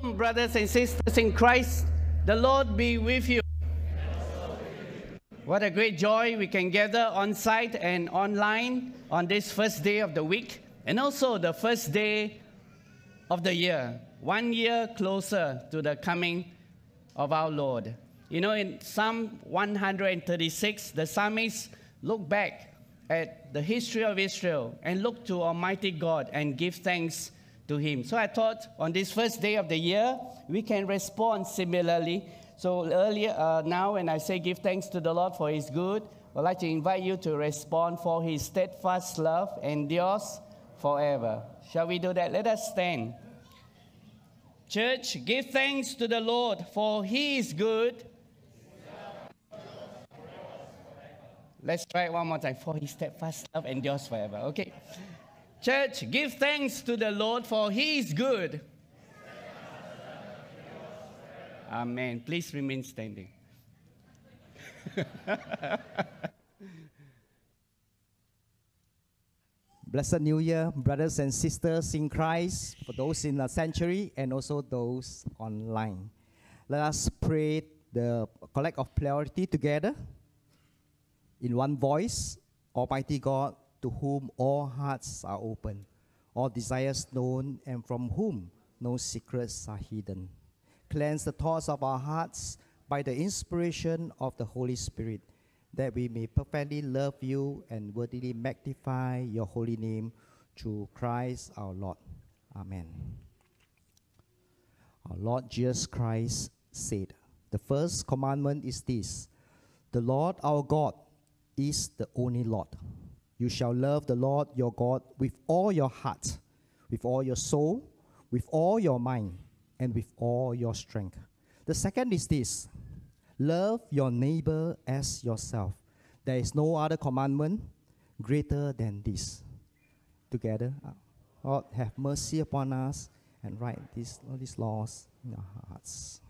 Shalom, brothers and sisters in Christ. The Lord be with you. What a great joy we can gather on site and online on this first day of the week, and also the first day of the year, one year closer to the coming of our Lord. You know, in Psalm 136, the psalmist look back at the history of Israel and look to Almighty God and give thanks to Him. So I thought on this first day of the year, we can respond similarly. So earlier, uh, now when I say give thanks to the Lord for His good, I'd like to invite you to respond for His steadfast love endures forever. Shall we do that? Let us stand. Church, give thanks to the Lord for He is good Let's try it one more time. For his steadfast love endures forever. Okay. Church, give thanks to the Lord for he is good. Amen. Please remain standing. Blessed New Year, brothers and sisters in Christ, for those in the sanctuary and also those online. Let us pray the collect of purity together in one voice, Almighty God, to whom all hearts are open, all desires known, and from whom no secrets are hidden. Cleanse the thoughts of our hearts by the inspiration of the Holy Spirit, that we may perfectly love you and worthily magnify your holy name through Christ our Lord. Amen. Our Lord Jesus Christ said, The first commandment is this The Lord our God is the only Lord. You shall love the Lord your God with all your heart, with all your soul, with all your mind, and with all your strength. The second is this love your neighbor as yourself. There is no other commandment greater than this. Together, uh, Lord, have mercy upon us and write these, all these laws in our hearts.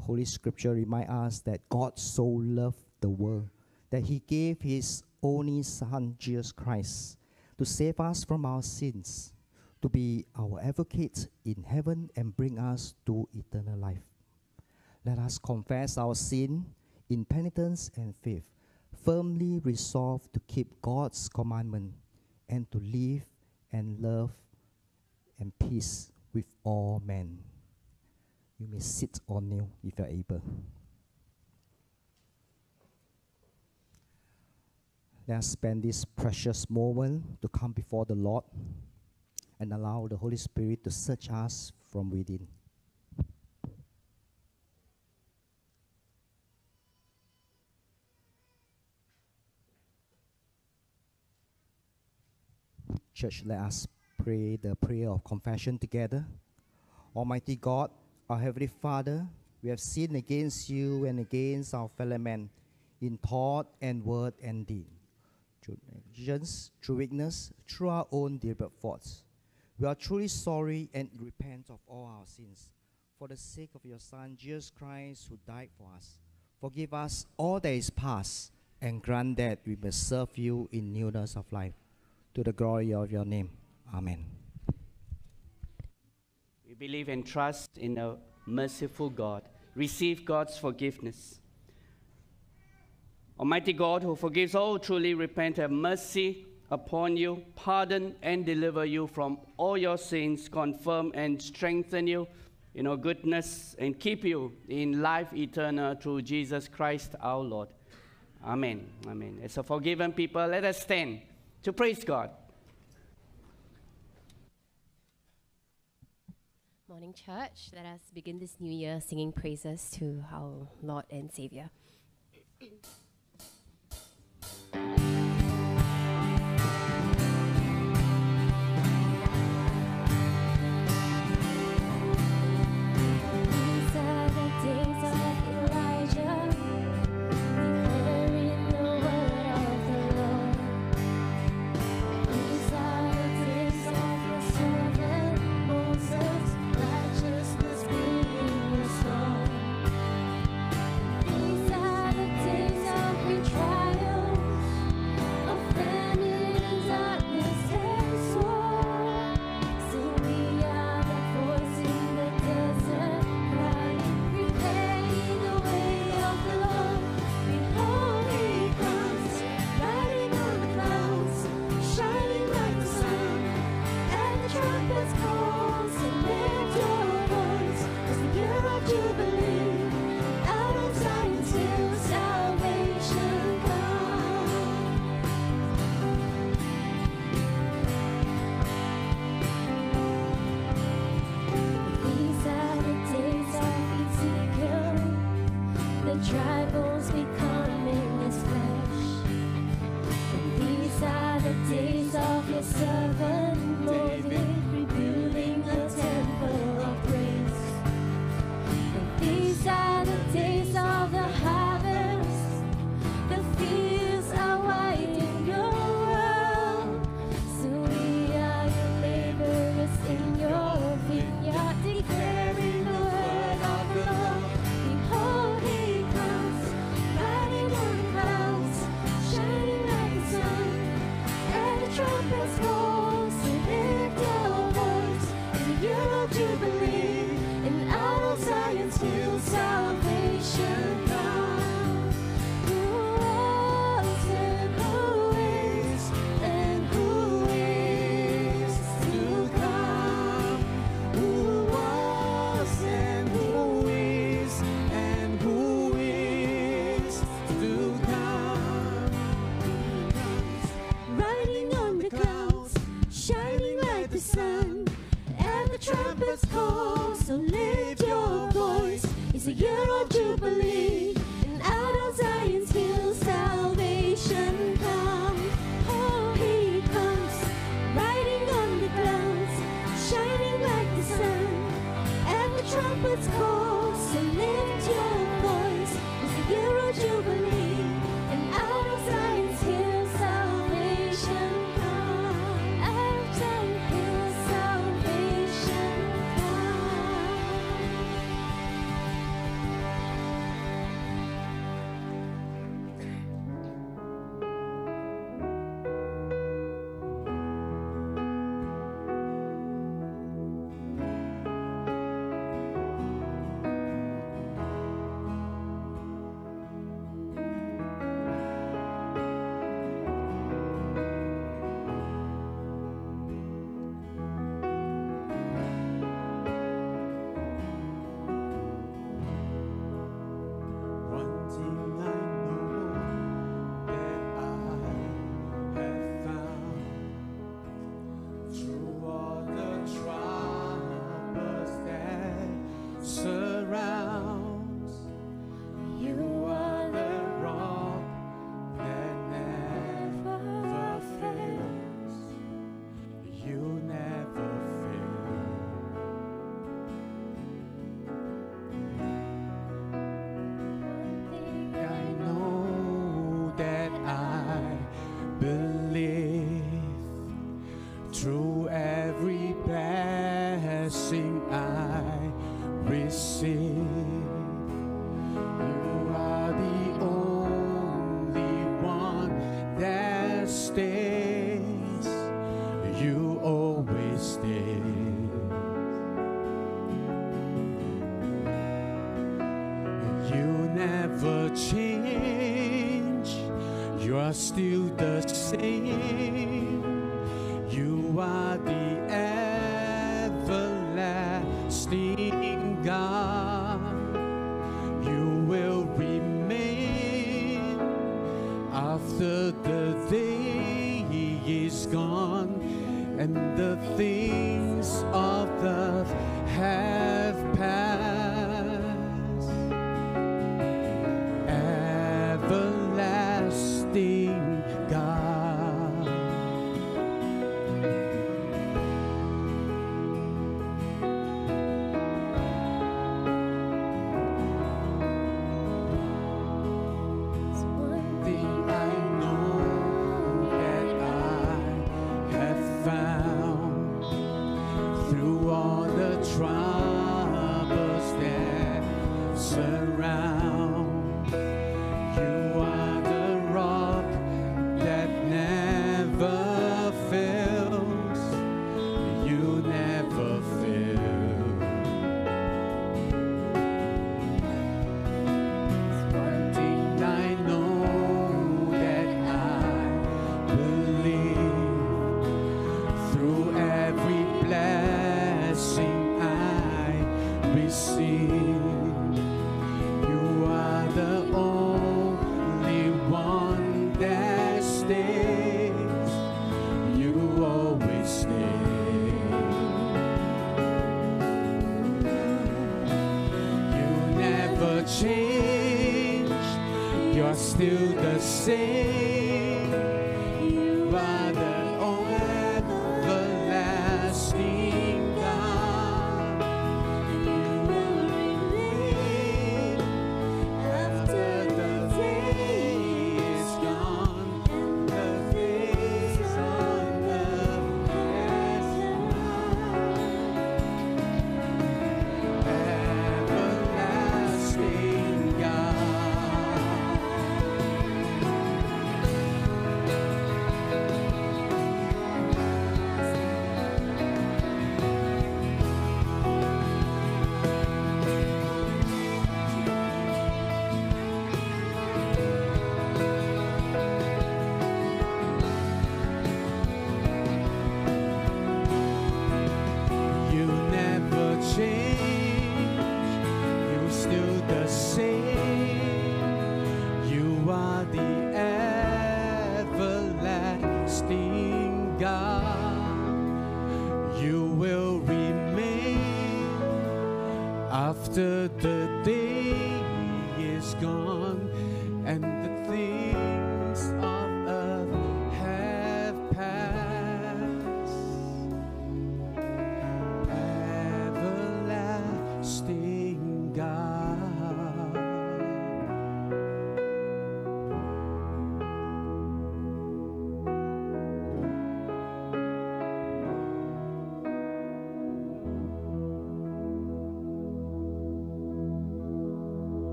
Holy Scripture remind us that God so loved the world that he gave his only Son, Jesus Christ, to save us from our sins, to be our advocate in heaven and bring us to eternal life. Let us confess our sin in penitence and faith, firmly resolved to keep God's commandment and to live and love and peace with all men. You may sit or kneel if you're able. Let us spend this precious moment to come before the Lord and allow the Holy Spirit to search us from within. Church, let us pray the prayer of confession together. Almighty God, our Heavenly Father, we have sinned against you and against our fellow men in thought and word and deed, through negligence, through weakness, through our own deliberate faults. We are truly sorry and repent of all our sins. For the sake of your Son, Jesus Christ, who died for us, forgive us all that is past and grant that we may serve you in newness of life. To the glory of your name. Amen. We believe and trust in a merciful God. Receive God's forgiveness. Almighty God, who forgives all truly repent, have mercy upon you, pardon and deliver you from all your sins, confirm and strengthen you in all goodness, and keep you in life eternal through Jesus Christ our Lord. Amen. Amen. As a forgiven people, let us stand to praise God. Morning, church. Let us begin this new year singing praises to our Lord and Savior. These days of your servant. Believe through every blessing I receive.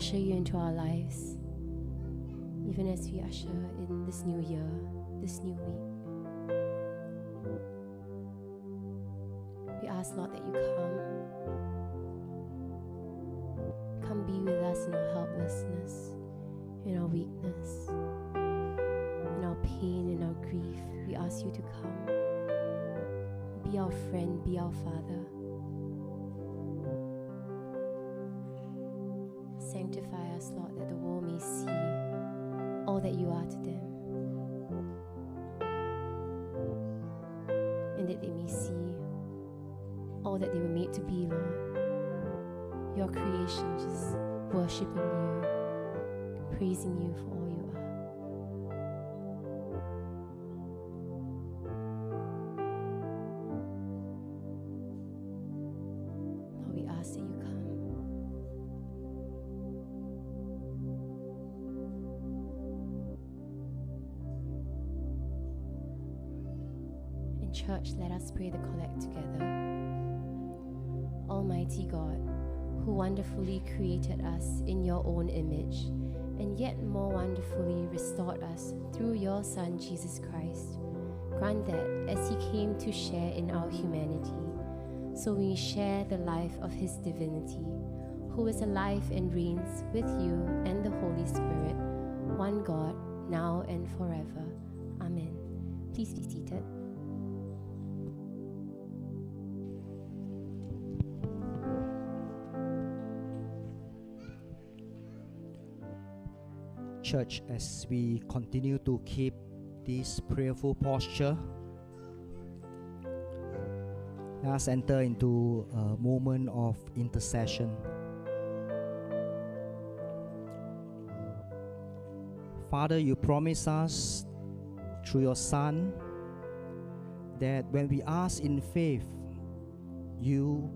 usher you into our lives, even as we usher in this new year, this new week. Jesus Christ, grant that as he came to share in our humanity, so we share the life of his divinity, who is alive and reigns with you and the Holy Spirit, one God, now and forever. Amen. Please be seated. Church, as we continue to keep this prayerful posture, let us enter into a moment of intercession. Father, you promise us through your Son that when we ask in faith, you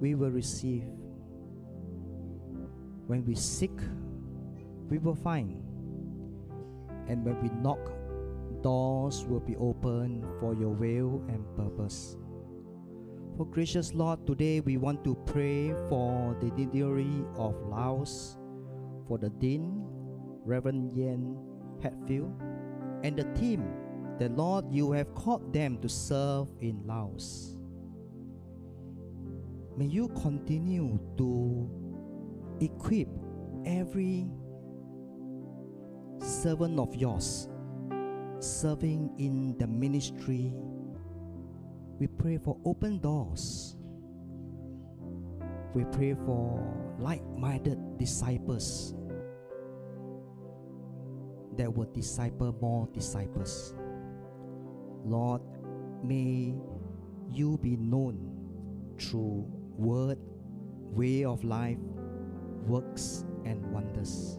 we will receive. When we seek, we will find. And when we knock, doors will be open for your will and purpose. For gracious Lord, today we want to pray for the Deanery of Laos, for the Dean, Reverend Yen Hatfield, and the team that Lord you have called them to serve in Laos. May you continue to equip every servant of yours serving in the ministry. We pray for open doors. We pray for like minded disciples that will disciple more disciples. Lord, may you be known through word, way of life, works, and wonders.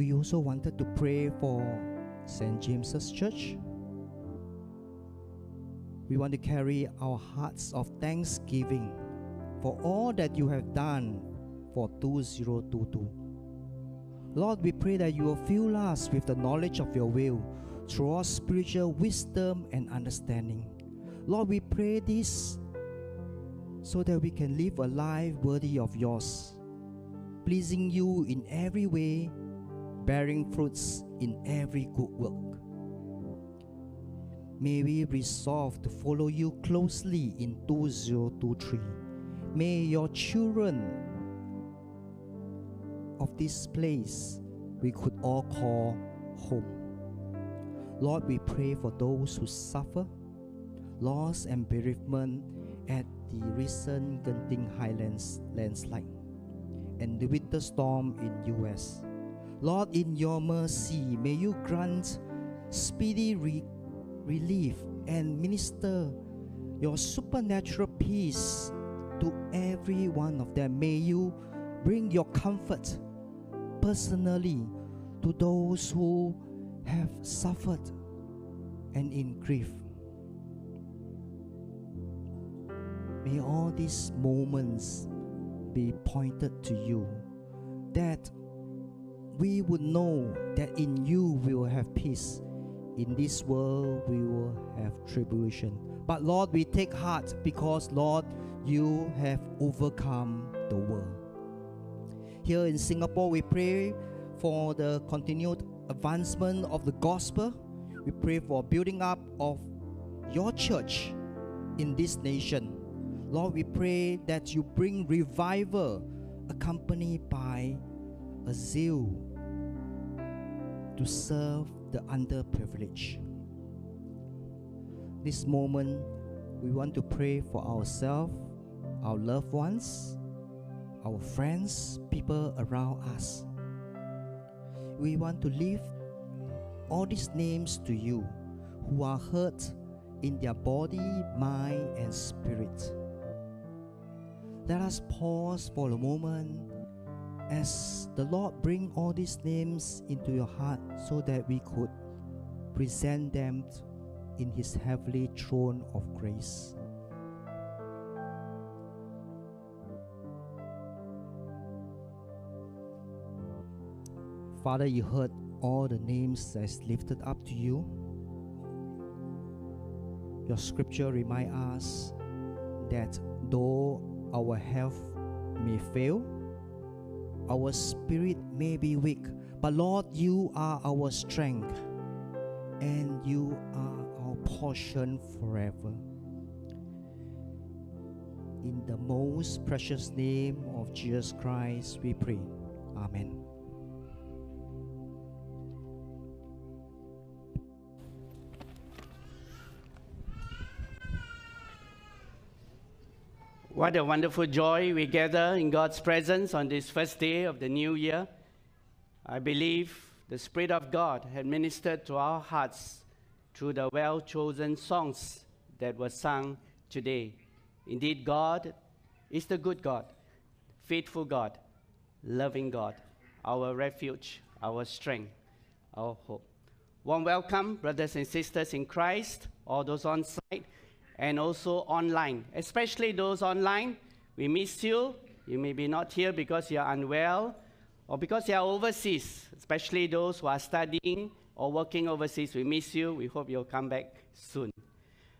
We also wanted to pray for St. James's Church. We want to carry our hearts of thanksgiving for all that you have done for 2022. Lord, we pray that you will fill us with the knowledge of your will through our spiritual wisdom and understanding. Lord, we pray this so that we can live a life worthy of yours, pleasing you in every way, bearing fruits in every good work. May we resolve to follow you closely in 2023. May your children of this place we could all call home. Lord, we pray for those who suffer loss and bereavement at the recent Genting Highlands landslide and the winter storm in US. Lord, in your mercy, may you grant speedy re- relief and minister your supernatural peace to every one of them. May you bring your comfort personally to those who have suffered and in grief. May all these moments be pointed to you that we would know that in you we will have peace. In this world we will have tribulation. But Lord, we take heart because, Lord, you have overcome the world. Here in Singapore, we pray for the continued advancement of the gospel. We pray for building up of your church in this nation. Lord, we pray that you bring revival accompanied by a zeal to serve the underprivileged. This moment, we want to pray for ourselves, our loved ones, our friends, people around us. We want to lift all these names to you who are hurt in their body, mind, and spirit. Let us pause for a moment as the Lord bring all these names into your heart so that we could present them in his heavenly throne of grace. Father, you heard all the names that's lifted up to you. Your scripture remind us that though our health may fail, our spirit may be weak, but Lord, you are our strength and you are our portion forever. In the most precious name of Jesus Christ, we pray. Amen. What a wonderful joy we gather in God's presence on this first day of the new year. I believe the Spirit of God had ministered to our hearts through the well chosen songs that were sung today. Indeed, God is the good God, faithful God, loving God, our refuge, our strength, our hope. Warm welcome, brothers and sisters in Christ, all those on site, and also online, especially those online. We miss you. You may be not here because you're unwell or because you're overseas, especially those who are studying or working overseas. We miss you. We hope you'll come back soon.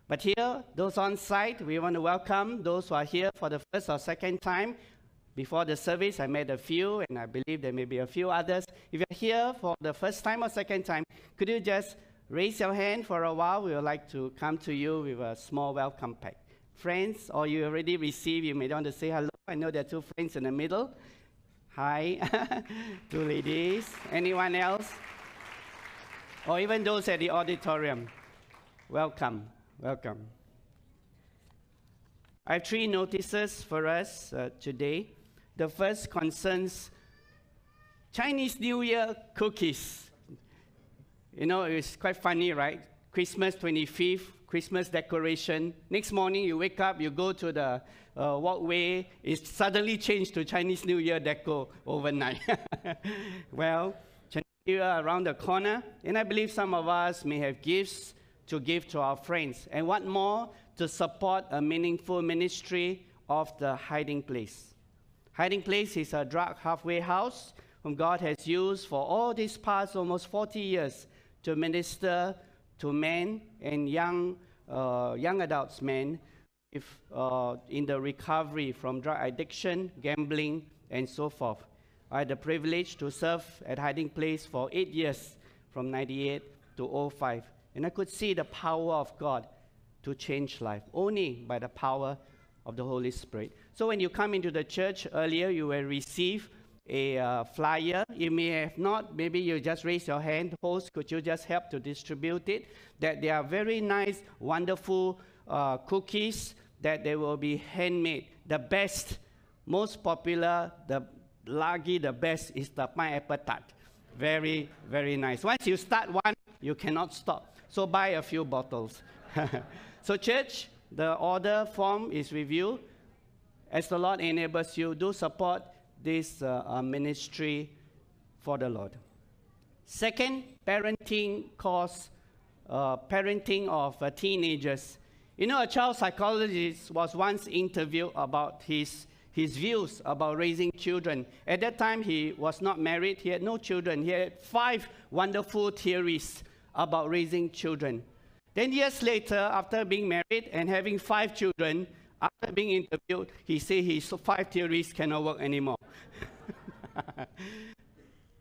But here, those on site, we want to welcome those who are here for the first or second time. Before the service, I met a few, and I believe there may be a few others. If you're here for the first time or second time, could you just raise your hand for a while? We would like to come to you with a small welcome pack. Friends, or you already received, you may want to say hello. I know there are two friends in the middle. Hi, two ladies. Anyone else? Or even those at the auditorium. Welcome, welcome. I have three notices for us uh, today. The first concerns Chinese New Year cookies. You know, it's quite funny, right? Christmas 25th, Christmas decoration. Next morning, you wake up, you go to the uh, walkway, it's suddenly changed to Chinese New Year deco overnight. well, Chinese New Year around the corner, and I believe some of us may have gifts to give to our friends. And what more to support a meaningful ministry of the hiding place? Hiding place is a drug halfway house whom God has used for all these past almost 40 years to minister to men and young, uh, young adults men if, uh, in the recovery from drug addiction, gambling, and so forth. I had the privilege to serve at Hiding Place for eight years, from 98 to 05. And I could see the power of God to change life, only by the power of the Holy Spirit. So when you come into the church earlier, you will receive a uh, flyer. You may have not, maybe you just raise your hand. Host, could you just help to distribute it? That they are very nice, wonderful uh, cookies that they will be handmade. The best, most popular, the lagi, the best is the pineapple tart. Very, very nice. Once you start one, you cannot stop. So buy a few bottles. so, church, the order form is with you. As the Lord enables you, do support this uh, uh, ministry for the Lord. Second, parenting course, uh, parenting of uh, teenagers. You know, a child psychologist was once interviewed about his, his views about raising children. At that time, he was not married, he had no children. He had five wonderful theories about raising children. Then, years later, after being married and having five children, after being interviewed, he said his five theories cannot work anymore.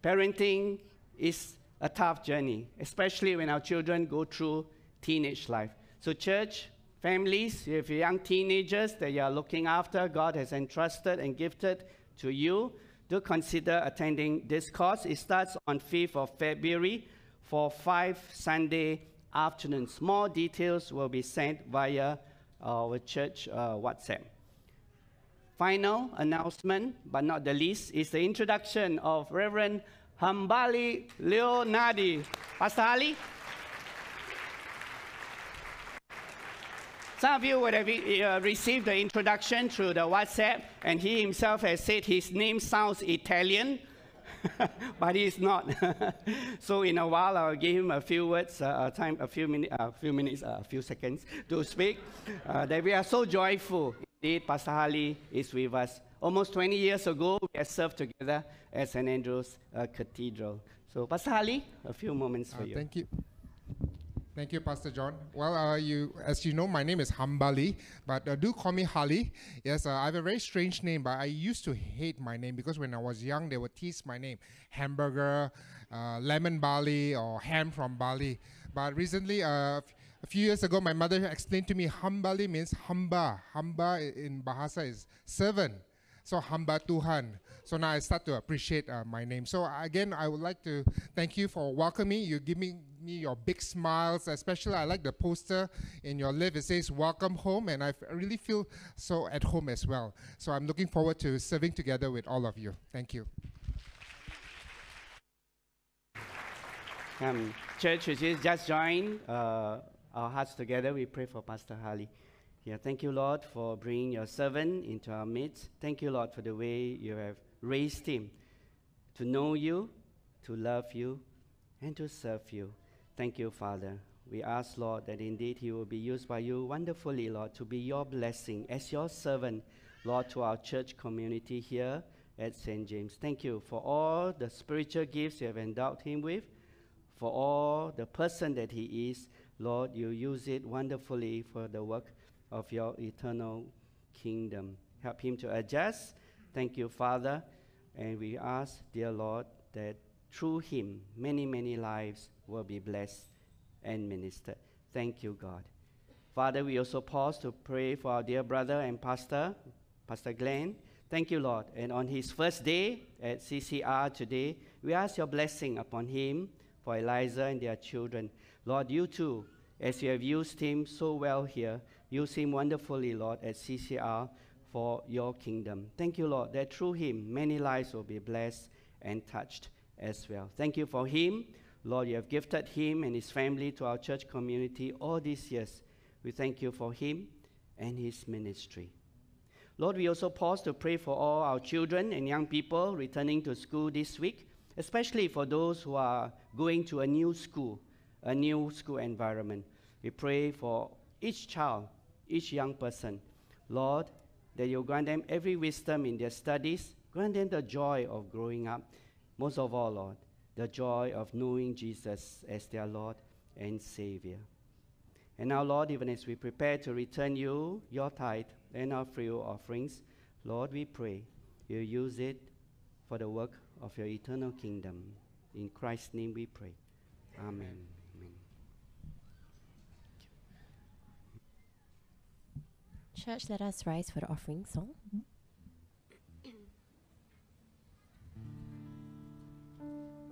Parenting is a tough journey, especially when our children go through teenage life. So, church, families, if you're young teenagers that you are looking after, God has entrusted and gifted to you, do consider attending this course. It starts on 5th of February for five Sunday afternoons. More details will be sent via our church uh, WhatsApp. Final announcement, but not the least, is the introduction of Reverend Hambali Leonardi. Pastor Ali? Some of you would have uh, received the introduction through the WhatsApp, and he himself has said his name sounds Italian. but he's not. so in a while, I'll give him a few words, uh, time, a few, minutes, a few minutes, a few seconds to speak. Uh, that we are so joyful. Indeed, Pastor is with us. Almost 20 years ago, we served together at St. Andrew's uh, Cathedral. So, Pastor a few moments for Uh, you. Thank you. Thank you, Pastor John. Well, uh, you, as you know, my name is Hambali, but uh, do call me Hali. Yes, uh, I have a very strange name, but I used to hate my name because when I was young, they would tease my name, hamburger, uh, lemon Bali, or ham from Bali. But recently, uh, a few years ago, my mother explained to me Hambali means hamba. Hamba in Bahasa is servant. So hamba Tuhan. So now I start to appreciate uh, my name. So again, I would like to thank you for welcoming. You giving me your big smiles. Especially, I like the poster in your lift. It says "Welcome home," and I really feel so at home as well. So I'm looking forward to serving together with all of you. Thank you. Um, church, is just joined uh, our hearts together, we pray for Pastor Harley. Yeah, thank you, Lord, for bringing your servant into our midst. Thank you, Lord, for the way you have raised him to know you, to love you, and to serve you. Thank you, Father. we ask, Lord, that indeed he will be used by you wonderfully, Lord, to be your blessing as your servant, Lord, to our church community here at St. James. Thank you for all the spiritual gifts you have endowed him with, for all the person that he is. Lord, you use it wonderfully for the work of your eternal kingdom. Help him to adjust. Thank you, Father. And we ask, dear Lord, that through him, many, many lives will be blessed and ministered. Thank you, God. Father, we also pause to pray for our dear brother and pastor, Pastor Glenn. Thank you, Lord. And on his first day at CCR today, we ask your blessing upon him for Eliza and their children. Lord, you too, as you have used him so well here, use him wonderfully, Lord, at CCR for your kingdom. Thank you, Lord, that through him many lives will be blessed and touched as well. Thank you for him. Lord, you have gifted him and his family to our church community all these years. We thank you for him and his ministry. Lord, we also pause to pray for all our children and young people returning to school this week, especially for those who are going to a new school, a new school environment. We pray for each child, each young person. Lord, that you grant them every wisdom in their studies, grant them the joy of growing up. Most of all, Lord, the joy of knowing Jesus as their Lord and Savior. And now, Lord, even as we prepare to return you your tithe and our free offerings, Lord, we pray you use it for the work of your eternal kingdom. In Christ's name we pray. Amen. Amen. Church, let us rise for the offering song. The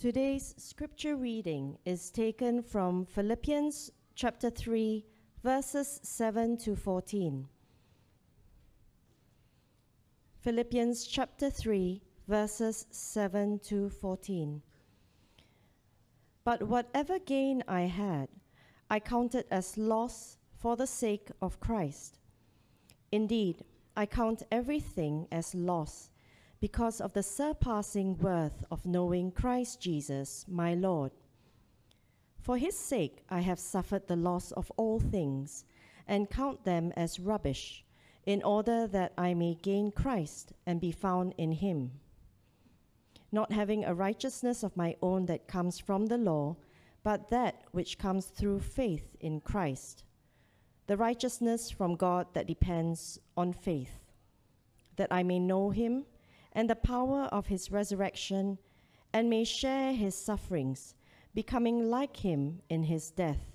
Today's scripture reading is taken from Philippians chapter 3, verses 7 to 14. Philippians chapter 3, verses 7 to 14. But whatever gain I had, I counted as loss for the sake of Christ. Indeed, I count everything as loss because of the surpassing worth of knowing Christ Jesus, my Lord. For his sake, I have suffered the loss of all things and count them as rubbish, in order that I may gain Christ and be found in him. Not having a righteousness of my own that comes from the law, but that which comes through faith in Christ, the righteousness from God that depends on faith, that I may know him and the power of his resurrection, and may share his sufferings, becoming like him in his death,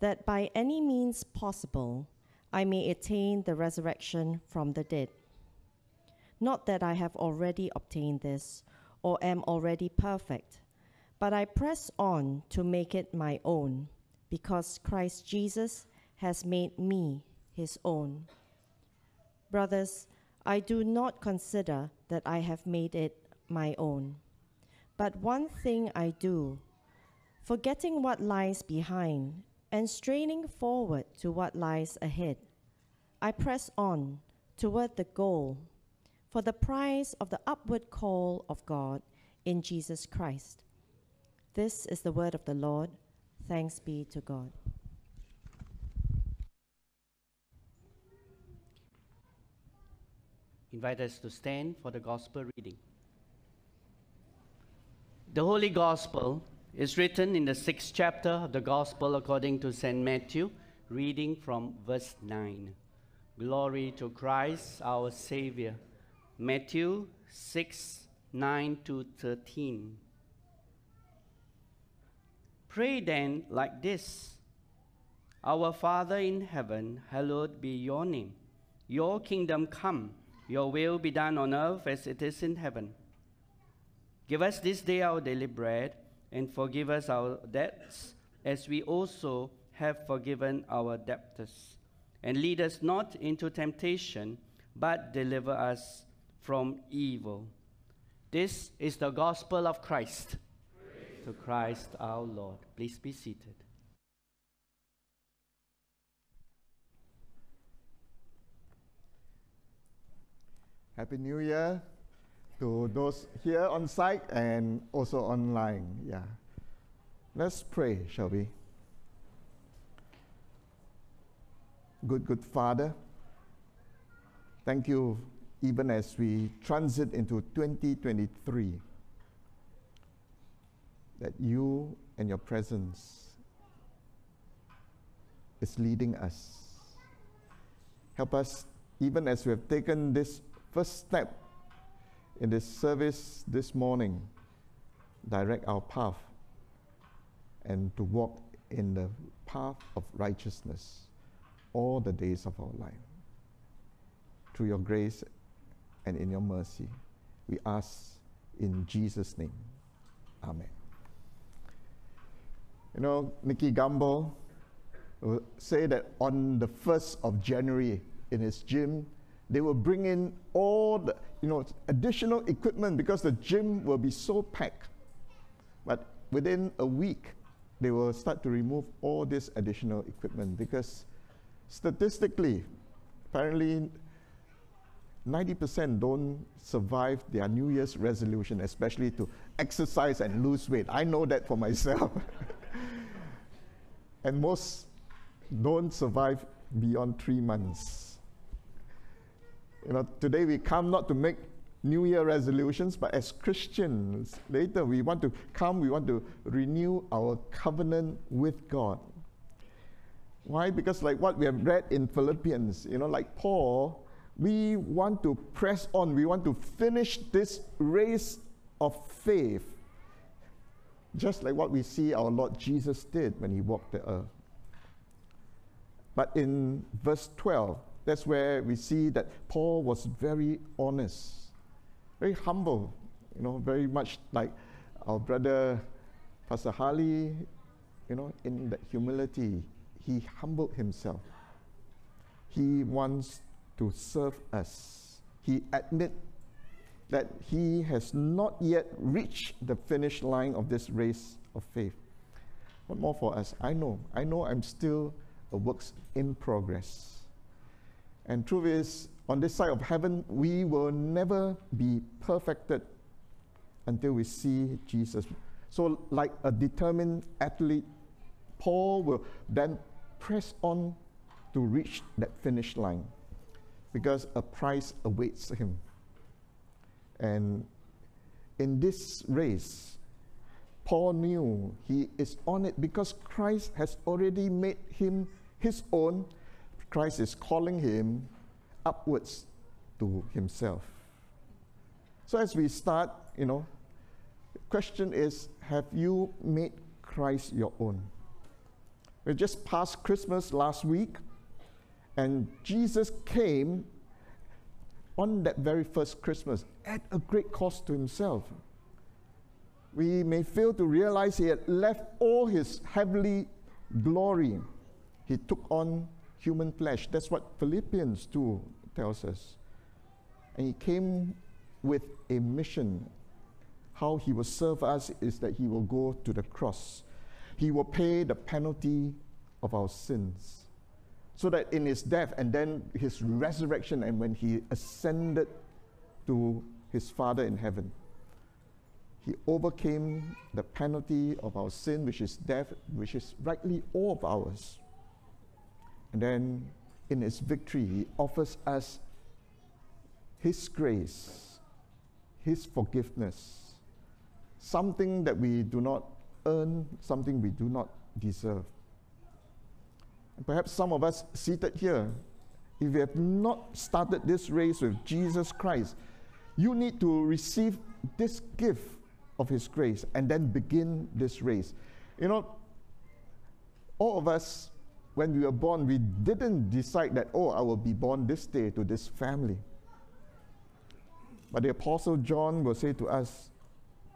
that by any means possible I may attain the resurrection from the dead. Not that I have already obtained this or am already perfect, but I press on to make it my own, because Christ Jesus has made me his own. Brothers, I do not consider that I have made it my own. But one thing I do, forgetting what lies behind and straining forward to what lies ahead, I press on toward the goal for the prize of the upward call of God in Jesus Christ. This is the word of the Lord. Thanks be to God. Invite us to stand for the gospel reading. The Holy Gospel is written in the sixth chapter of the Gospel according to St. Matthew, reading from verse 9. Glory to Christ our Savior. Matthew 6 9 to 13. Pray then like this Our Father in heaven, hallowed be your name. Your kingdom come your will be done on earth as it is in heaven. Give us this day our daily bread, and forgive us our debts, as we also have forgiven our debtors. And lead us not into temptation, but deliver us from evil. This is the gospel of Christ. Praise to Christ our Lord. Please be seated. Happy New Year to those here on site and also online. Yeah. Let's pray, shall we? Good, good Father, thank you even as we transit into 2023 that you and your presence is leading us. Help us, even as we have taken this first step in this service this morning, direct our path and to walk in the path of righteousness all the days of our life. Through your grace and in your mercy, we ask in Jesus' name. Amen. You know, Nicky Gumbel will uh, say that on the 1st of January in his gym, they will bring in all the you know additional equipment because the gym will be so packed. But within a week they will start to remove all this additional equipment because statistically apparently 90% don't survive their new year's resolution especially to exercise and lose weight. I know that for myself. And most don't survive beyond 3 months you know, today we come not to make New Year resolutions, but as Christians, later we want to come, we want to renew our covenant with God. Why? Because, like what we have read in Philippians, you know, like Paul, we want to press on, we want to finish this race of faith, just like what we see our Lord Jesus did when he walked the earth. But in verse 12, that's where we see that Paul was very honest, very humble, you know, very much like our brother Pastor Harley, you know, in that humility, he humbled himself. He wants to serve us. He admit that he has not yet reached the finish line of this race of faith. What more for us? I know. I know I'm still a works in progress. And truth is, on this side of heaven, we will never be perfected until we see Jesus. So, like a determined athlete, Paul will then press on to reach that finish line because a prize awaits him. And in this race, Paul knew he is on it because Christ has already made him his own. Christ is calling him upwards to himself. So as we start, you know, the question is have you made Christ your own? We just passed Christmas last week, and Jesus came on that very first Christmas at a great cost to himself. We may fail to realize he had left all his heavenly glory. He took on human flesh. That's what Philippians 2 tells us. And he came with a mission. How he will serve us is that he will go to the cross. He will pay the penalty of our sins so that in his death and then his resurrection and when he ascended to his Father in heaven, he overcame the penalty of our sin, which is death, which is rightly all of ours. And then in his victory, he offers us his grace, his forgiveness, something that we do not earn, something we do not deserve. And perhaps some of us seated here, if you have not started this race with Jesus Christ, you need to receive this gift of His grace and then begin this race. You know, all of us, when we were born, we didn't decide that, oh, I will be born this day to this family. But the Apostle John will say to us,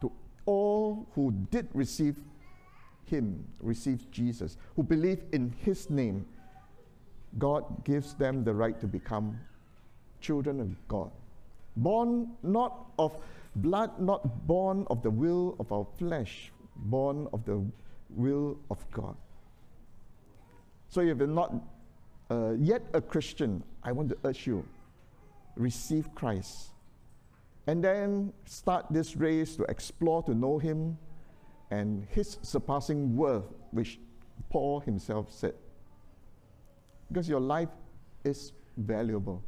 to all who did receive him, receive Jesus, who believe in his name, God gives them the right to become children of God. Born not of blood, not born of the will of our flesh, born of the will of God. So if you're not uh, yet a Christian, I want to urge you receive Christ. And then start this race to explore, to know Him, and his surpassing worth, which Paul himself said. Because your life is valuable.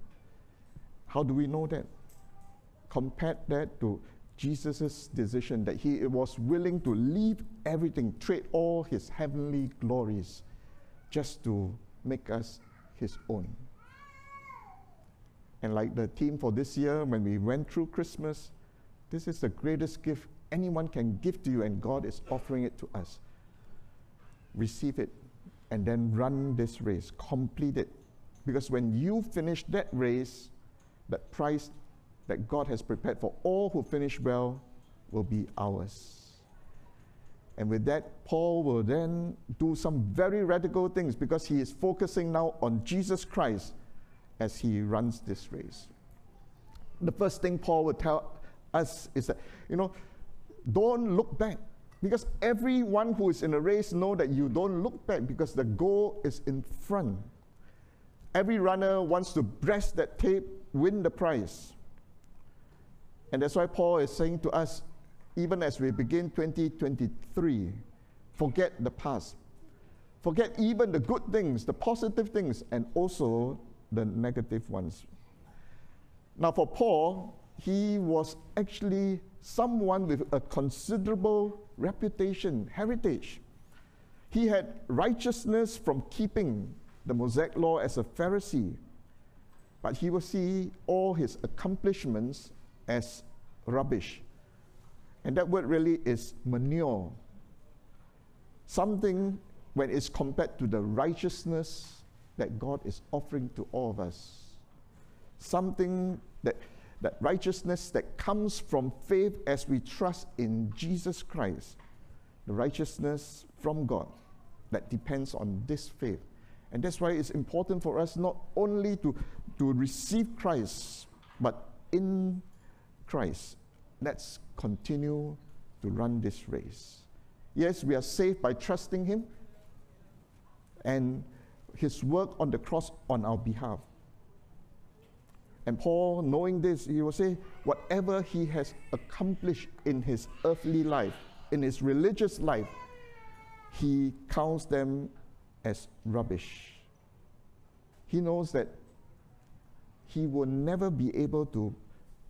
How do we know that? Compare that to Jesus' decision that he was willing to leave everything, trade all his heavenly glories, just to make us his own. And like the theme for this year, when we went through Christmas, this is the greatest gift anyone can give to you, and God is offering it to us. Receive it and then run this race, complete it. Because when you finish that race, that prize that God has prepared for all who finish well will be ours. And with that, Paul will then do some very radical things because he is focusing now on Jesus Christ as he runs this race. The first thing Paul will tell us is that, you know, don't look back. Because everyone who is in a race know that you don't look back because the goal is in front. Every runner wants to breast that tape, win the prize. And that's why Paul is saying to us, even as we begin 2023, forget the past. Forget even the good things, the positive things, and also the negative ones. Now, for Paul, he was actually someone with a considerable reputation, heritage. He had righteousness from keeping the Mosaic law as a Pharisee, but he will see all his accomplishments as rubbish. And that word really is manure. Something when it's compared to the righteousness that God is offering to all of us. Something that that righteousness that comes from faith as we trust in Jesus Christ, the righteousness from God that depends on this faith. And that's why it's important for us not only to, to receive Christ, but in Christ, let's continue to run this race. Yes, we are saved by trusting Him and His work on the cross on our behalf. And Paul, knowing this, he will say, whatever he has accomplished in his earthly life, in his religious life, he counts them as rubbish. He knows that he will never be able to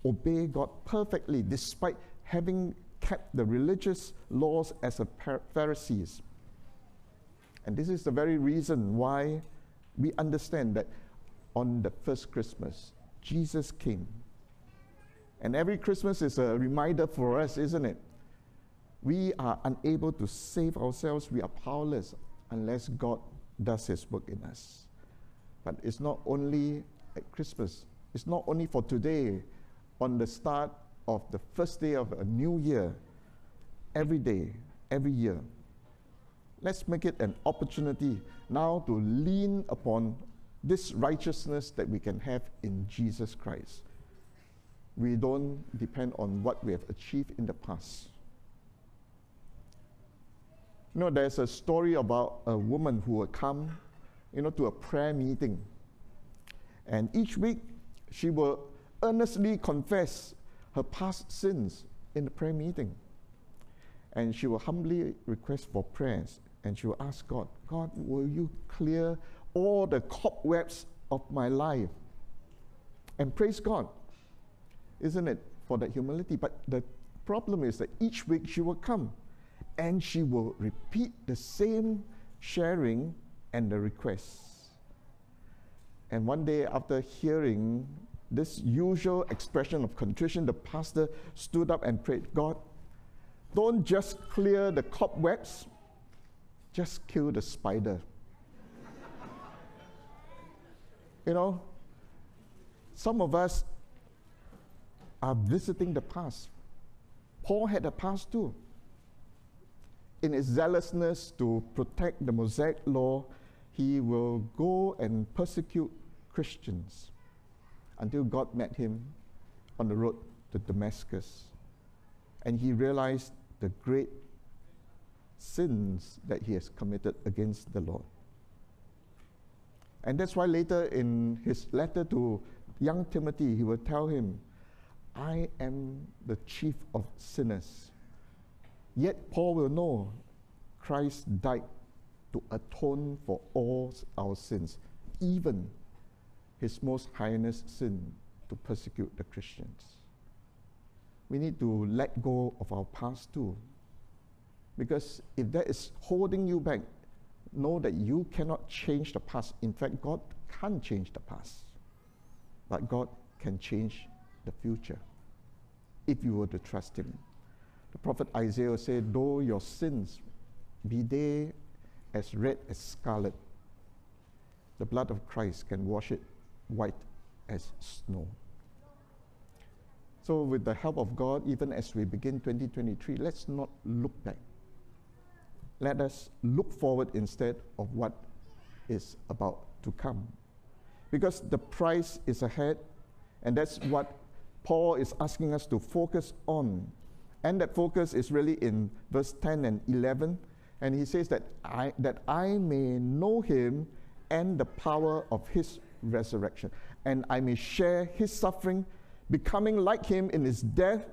obey God perfectly despite having kept the religious laws as a Pharisees. And this is the very reason why we understand that on the first Christmas, Jesus came. And every Christmas is a reminder for us, isn't it? We are unable to save ourselves, we are powerless unless God does His work in us. But it's not only at Christmas, it's not only for today, on the start of the first day of a new year, every day, every year. Let's make it an opportunity now to lean upon this righteousness that we can have in Jesus Christ. We don't depend on what we have achieved in the past. You know, there's a story about a woman who would come, you know, to a prayer meeting. And each week she will earnestly confess her past sins in the prayer meeting. And she will humbly request for prayers. And she will ask God, God, will you clear all the cobwebs of my life? And praise God, isn't it, for that humility? But the problem is that each week she will come and she will repeat the same sharing and the requests. And one day, after hearing this usual expression of contrition, the pastor stood up and prayed, God, don't just clear the cobwebs, just kill the spider. you know, some of us are visiting the past. Paul had a past too. In his zealousness to protect the Mosaic law, he will go and persecute Christians until God met him on the road to Damascus. And he realized the great sins that he has committed against the Lord. And that's why later in his letter to young Timothy, he will tell him, I am the chief of sinners. Yet Paul will know Christ died to atone for all our sins, even his most heinous sin to persecute the Christians. We need to let go of our past too. Because if that is holding you back, know that you cannot change the past. In fact, God can't change the past. But God can change the future if you were to trust Him. The prophet Isaiah said, Though your sins be they as red as scarlet, the blood of Christ can wash it white as snow. So, with the help of God, even as we begin 2023, let's not look back. Let us look forward instead of what is about to come. Because the price is ahead, and that's what Paul is asking us to focus on. And that focus is really in verse 10 and 11. And he says that I, that I may know him and the power of his resurrection, and I may share his suffering, becoming like him in his death,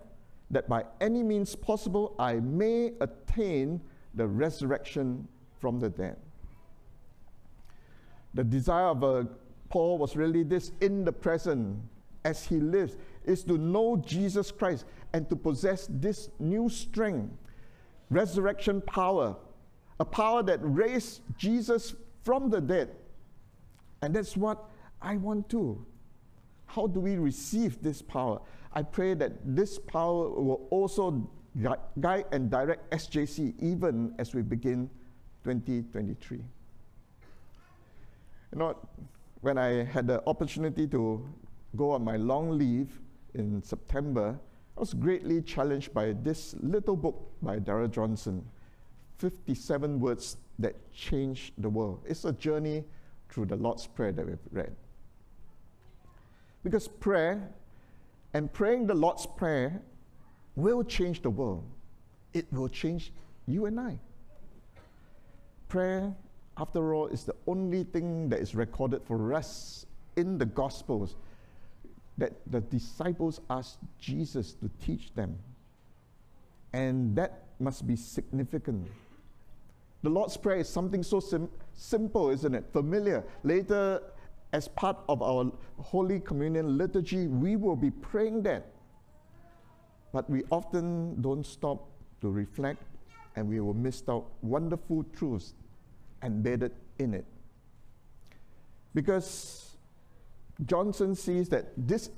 that by any means possible I may attain the resurrection from the dead. The desire of uh, Paul was really this in the present, as he lives, is to know Jesus Christ and to possess this new strength, resurrection power, a power that raised Jesus from the dead. And that's what I want to. How do we receive this power? I pray that this power will also guide and direct SJC even as we begin 2023. You know, when I had the opportunity to go on my long leave in September, I was greatly challenged by this little book by Darrell Johnson 57 Words That Change the World. It's a journey through the Lord's Prayer that we've read. Because prayer And praying the Lord's Prayer will change the world. It will change you and I. Prayer, after all, is the only thing that is recorded for us in the Gospels that the disciples asked Jesus to teach them. And that must be significant. The Lord's Prayer is something so sim- simple, isn't it? Familiar. Later, as part of our Holy Communion liturgy, we will be praying that. But we often don't stop to reflect and we will miss out wonderful truths embedded in it. Because Johnson sees that this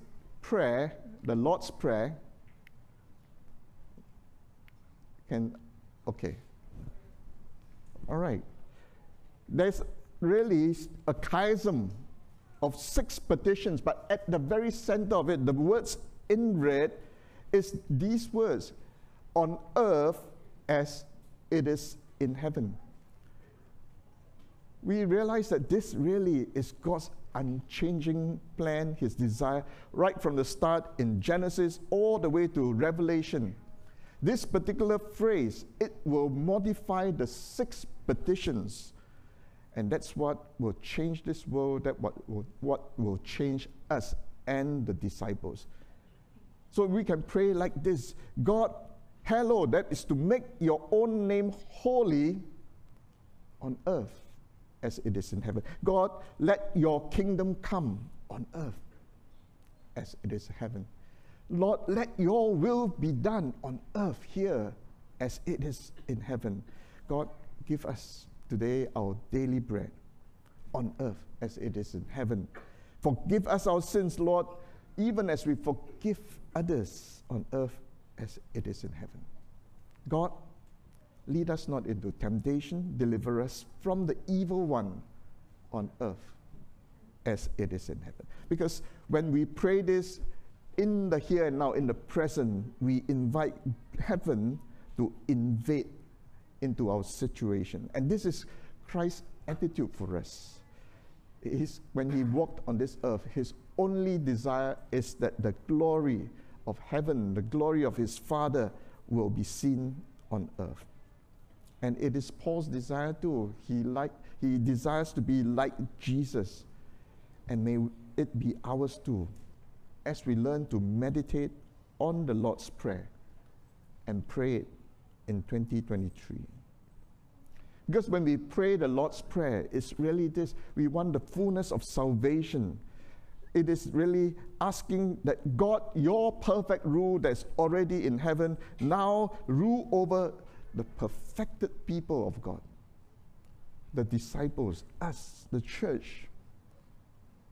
prayer, the Lord's Prayer, can, okay. All right. There's really a chiasm of six petitions, but at the very center of it, the words in red is these words on earth as it is in heaven. We realize that this really is God's unchanging plan, His desire, right from the start in Genesis all the way to Revelation. This particular phrase, it will modify the six petitions. And that's what will change this world, that what will, what will change us and the disciples. So we can pray like this God, hello, that is to make your own name holy on earth as it is in heaven. God, let your kingdom come on earth as it is in heaven. Lord, let your will be done on earth here as it is in heaven. God, give us today our daily bread on earth as it is in heaven. Forgive us our sins, Lord, even as we forgive others on earth as it is in heaven. God, lead us not into temptation, deliver us from the evil one on earth as it is in heaven. Because when we pray this in the here and now, in the present, we invite heaven to invade into our situation. And this is Christ's attitude for us. His, when he walked on this earth, his only desire is that the glory of heaven, the glory of his Father, will be seen on earth. And it is Paul's desire too. He, like, he desires to be like Jesus. And may it be ours too, as we learn to meditate on the Lord's Prayer and pray it in 2023. Because when we pray the Lord's Prayer, it's really this we want the fullness of salvation. It is really asking that God, your perfect rule that's already in heaven, now rule over the perfected people of God, the disciples, us, the church,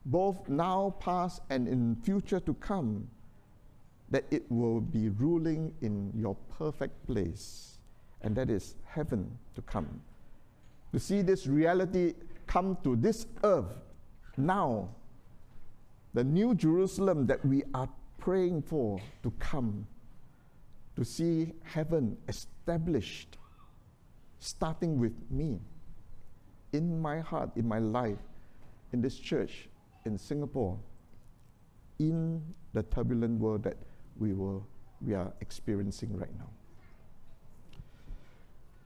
both now, past, and in future to come, that it will be ruling in your perfect place, and that is heaven to come. To see this reality come to this earth now, the new Jerusalem that we are praying for to come, to see heaven established, starting with me, in my heart, in my life, in this church, in Singapore, in the turbulent world that we, were, we are experiencing right now.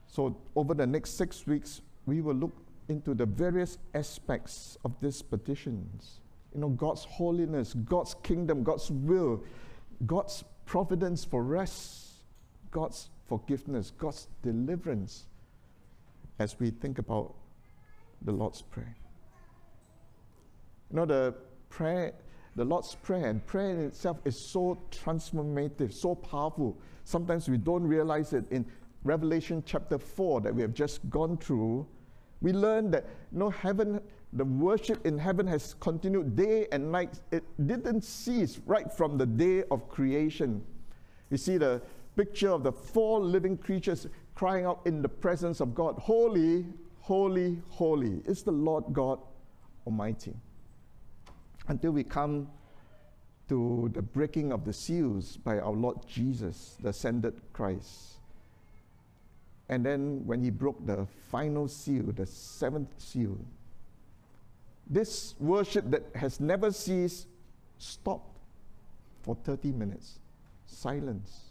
So, over the next six weeks, we will look into the various aspects of these petitions. You know, God's holiness, God's kingdom, God's will, God's providence for us, God's forgiveness, God's deliverance as we think about the Lord's Prayer. You know, the prayer, the Lord's Prayer and prayer in itself is so transformative, so powerful. Sometimes we don't realize it. In Revelation chapter 4 that we have just gone through, we learn that you know, heaven, the worship in heaven has continued day and night. It didn't cease right from the day of creation. You see the picture of the four living creatures crying out in the presence of God Holy, holy, holy is the Lord God Almighty. Until we come to the breaking of the seals by our Lord Jesus, the ascended Christ. And then when he broke the final seal, the seventh seal, this worship that has never ceased stopped. for 30 minutes. Silence.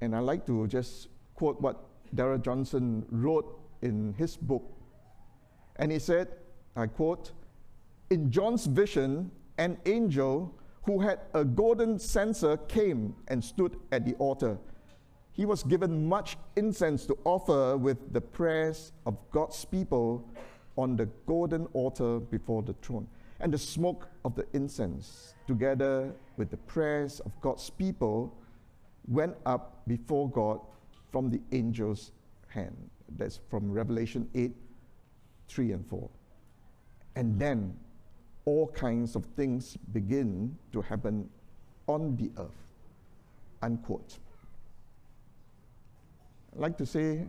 And I like to just quote what Darrell Johnson wrote in his book. And he said, I quote, In John's vision, an angel who had a golden censer came and stood at the altar. He was given much incense to offer with the prayers of God's people on the golden altar before the throne. And the smoke of the incense, together with the prayers of God's people, went up before God from the angel's hand. That's from Revelation 8 3 and 4. And then all kinds of things begin to happen on the earth. Unquote. I'd like to say,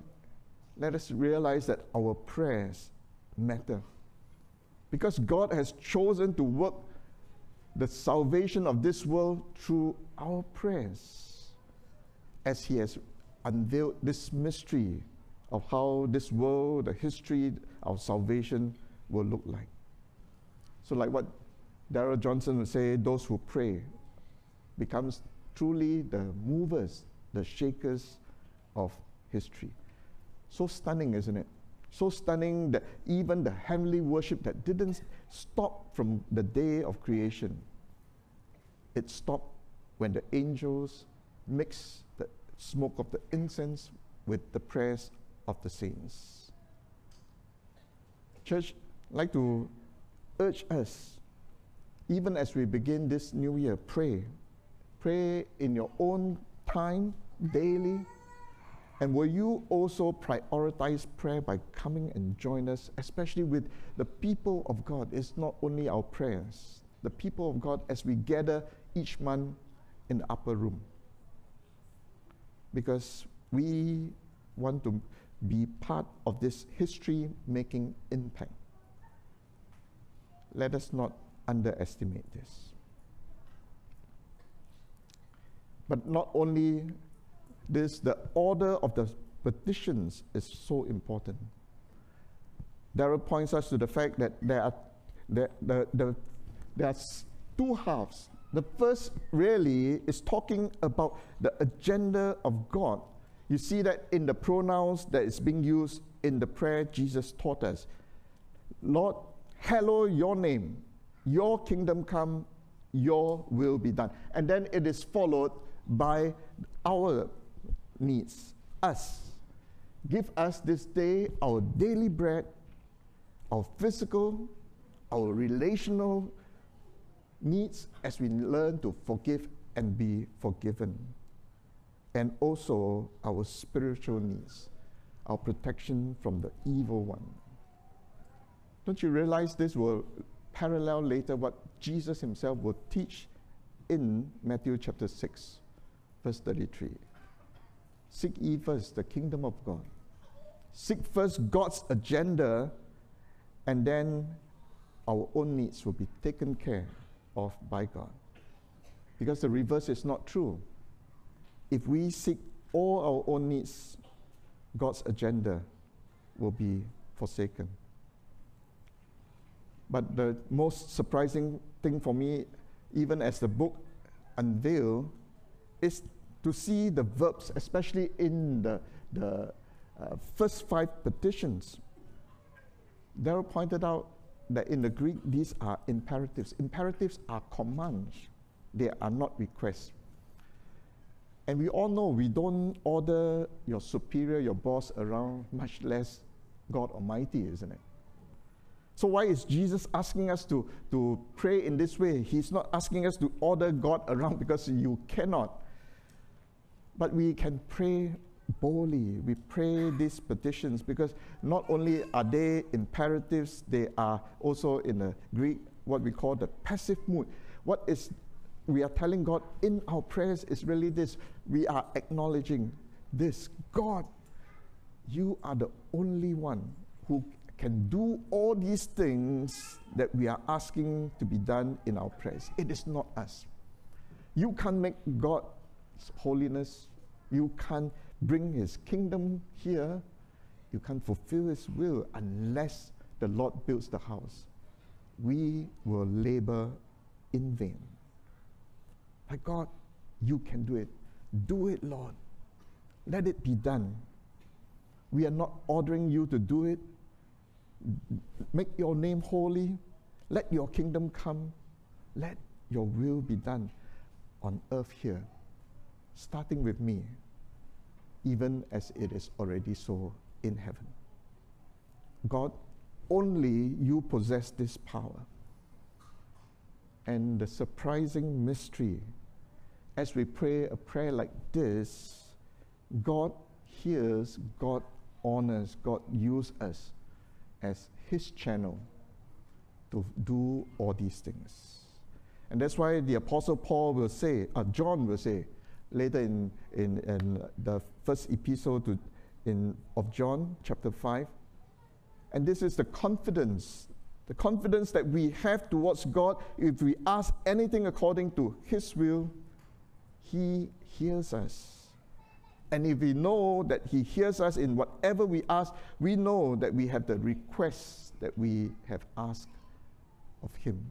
let us realize that our prayers matter. Because God has chosen to work the salvation of this world through our prayers, as He has unveiled this mystery of how this world, the history of salvation will look like. So, like what Darrell Johnson would say, those who pray becomes truly the movers, the shakers of history. So stunning, isn't it? So stunning that even the heavenly worship that didn't stop from the day of creation, it stopped when the angels mixed the smoke of the incense with the prayers of the saints. Church, I'd like to urge us, even as we begin this new year, pray. Pray in your own time, daily. And will you also prioritize prayer by coming and join us, especially with the people of God? It's not only our prayers, the people of God as we gather each month in the upper room. Because we want to be part of this history making impact. Let us not underestimate this. But not only this, the order of the petitions is so important. Darrell points us to the fact that there are there, the, the, there's two halves. The first really is talking about the agenda of God you see that in the pronouns that is being used in the prayer Jesus taught us. Lord, hallow your name, your kingdom come, your will be done. And then it is followed by our needs, us. Give us this day our daily bread, our physical, our relational needs as we learn to forgive and be forgiven and also our spiritual needs, our protection from the evil one. Don't you realize this will parallel later what Jesus himself will teach in Matthew chapter 6, verse 33? Seek ye first the kingdom of God. Seek first God's agenda, and then our own needs will be taken care of by God. Because the reverse is not true if we seek all our own needs, God's agenda will be forsaken. But the most surprising thing for me, even as the book unveiled, is to see the verbs, especially in the, the uh, first five petitions. Darrell pointed out that in the Greek, these are imperatives. Imperatives are commands, they are not requests. And we all know we don't order your superior, your boss around, much less God Almighty, isn't it? So, why is Jesus asking us to, to pray in this way? He's not asking us to order God around because you cannot. But we can pray boldly. We pray these petitions because not only are they imperatives, they are also in the Greek what we call the passive mood. What is we are telling God in our prayers is really this we are acknowledging this God, you are the only one who can do all these things that we are asking to be done in our prayers. It is not us. You can't make God's holiness, you can't bring His kingdom here, you can't fulfill His will unless the Lord builds the house. We will labor in vain. But God, you can do it. Do it, Lord. Let it be done. We are not ordering you to do it. Make your name holy. Let your kingdom come. Let your will be done on earth here, starting with me, even as it is already so in heaven. God, only you possess this power. And the surprising mystery, as we pray a prayer like this, God hears, God honors, God uses us as His channel to do all these things. And that's why the Apostle Paul will say, uh, John will say, later in, in, in the first epistle to, in, of John, chapter 5, and this is the confidence, the confidence that we have towards God. If we ask anything according to His will, He hears us. And if we know that He hears us in whatever we ask, we know that we have the requests that we have asked of Him.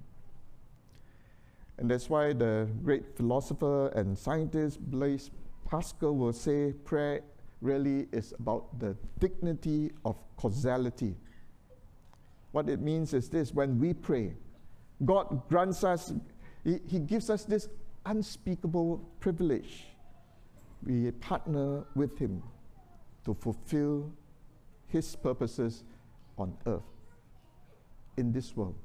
And that's why the great philosopher and scientist Blaise Pascal will say prayer really is about the dignity of causality. What it means is this when we pray, God grants us, He, he gives us this unspeakable privilege. We partner with Him to fulfill His purposes on earth, in this world,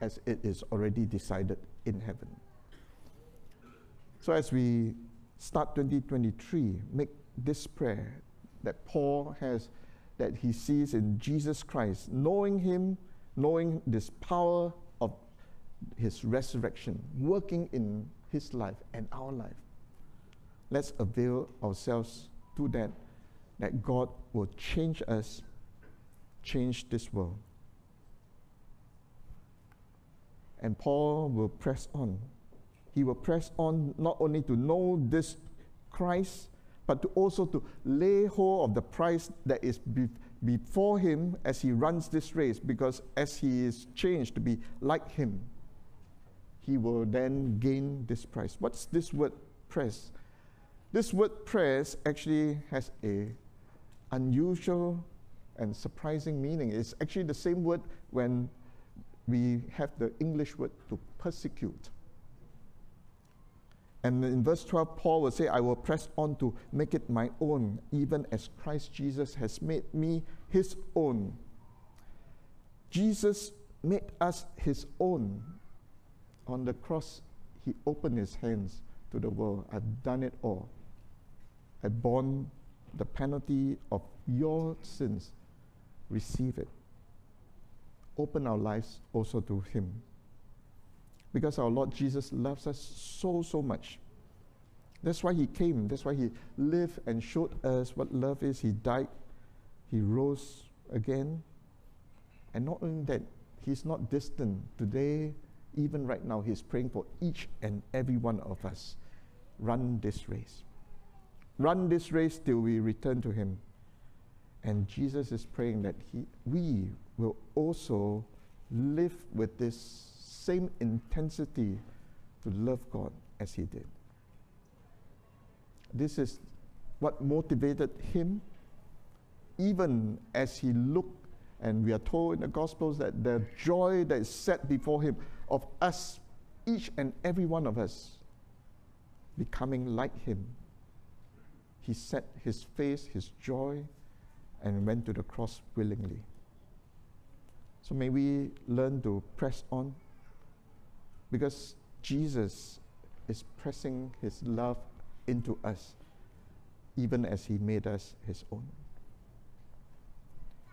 as it is already decided in heaven. So, as we start 2023, make this prayer that Paul has, that he sees in Jesus Christ, knowing Him knowing this power of his resurrection working in his life and our life. Let's avail ourselves to that, that God will change us, change this world. And Paul will press on. He will press on not only to know this Christ, but to also to lay hold of the prize that is be- before him as he runs this race, because as he is changed to be like him, he will then gain this prize. What's this word press? This word press actually has a unusual and surprising meaning. It's actually the same word when we have the English word to persecute. And in verse 12, Paul will say, I will press on to make it my own, even as Christ Jesus has made me his own. Jesus made us his own. On the cross, he opened his hands to the world. I've done it all. I've borne the penalty of your sins. Receive it. Open our lives also to him because our Lord Jesus loves us so, so much. That's why He came. That's why He lived and showed us what love is. He died, He rose again. And not only that, He's not distant. Today, even right now, He's praying for each and every one of us. Run this race. Run this race till we return to Him. And Jesus is praying that he, we will also live with this same intensity to love God as he did. This is what motivated him, even as he looked, and we are told in the Gospels that the joy that is set before him of us, each and every one of us, becoming like him. He set his face, his joy, and went to the cross willingly. So may we learn to press on because Jesus is pressing his love into us, even as he made us his own.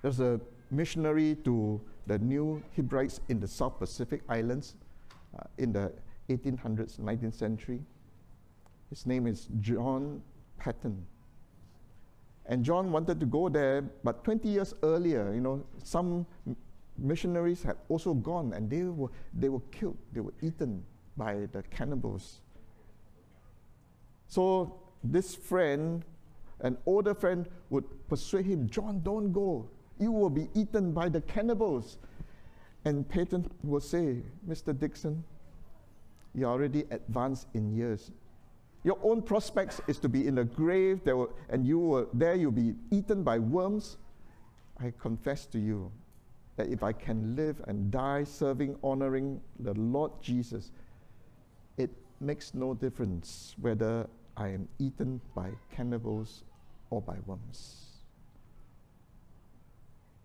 There's a missionary to the new Hebrides in the South Pacific Islands uh, in the 1800s, 19th century. His name is John Paton. And John wanted to go there, but 20 years earlier, you know, some missionaries had also gone and they were, they were killed, they were eaten by the cannibals. So this friend, an older friend, would persuade him, John, don't go. You will be eaten by the cannibals. And Paton will say, Mr. Dickson, you're already advanced in years. Your own prospects is to be in a grave, there will, and you will, there you'll be eaten by worms. I confess to you that if I can live and die serving, honoring the Lord Jesus, it makes no difference whether I am eaten by cannibals or by worms.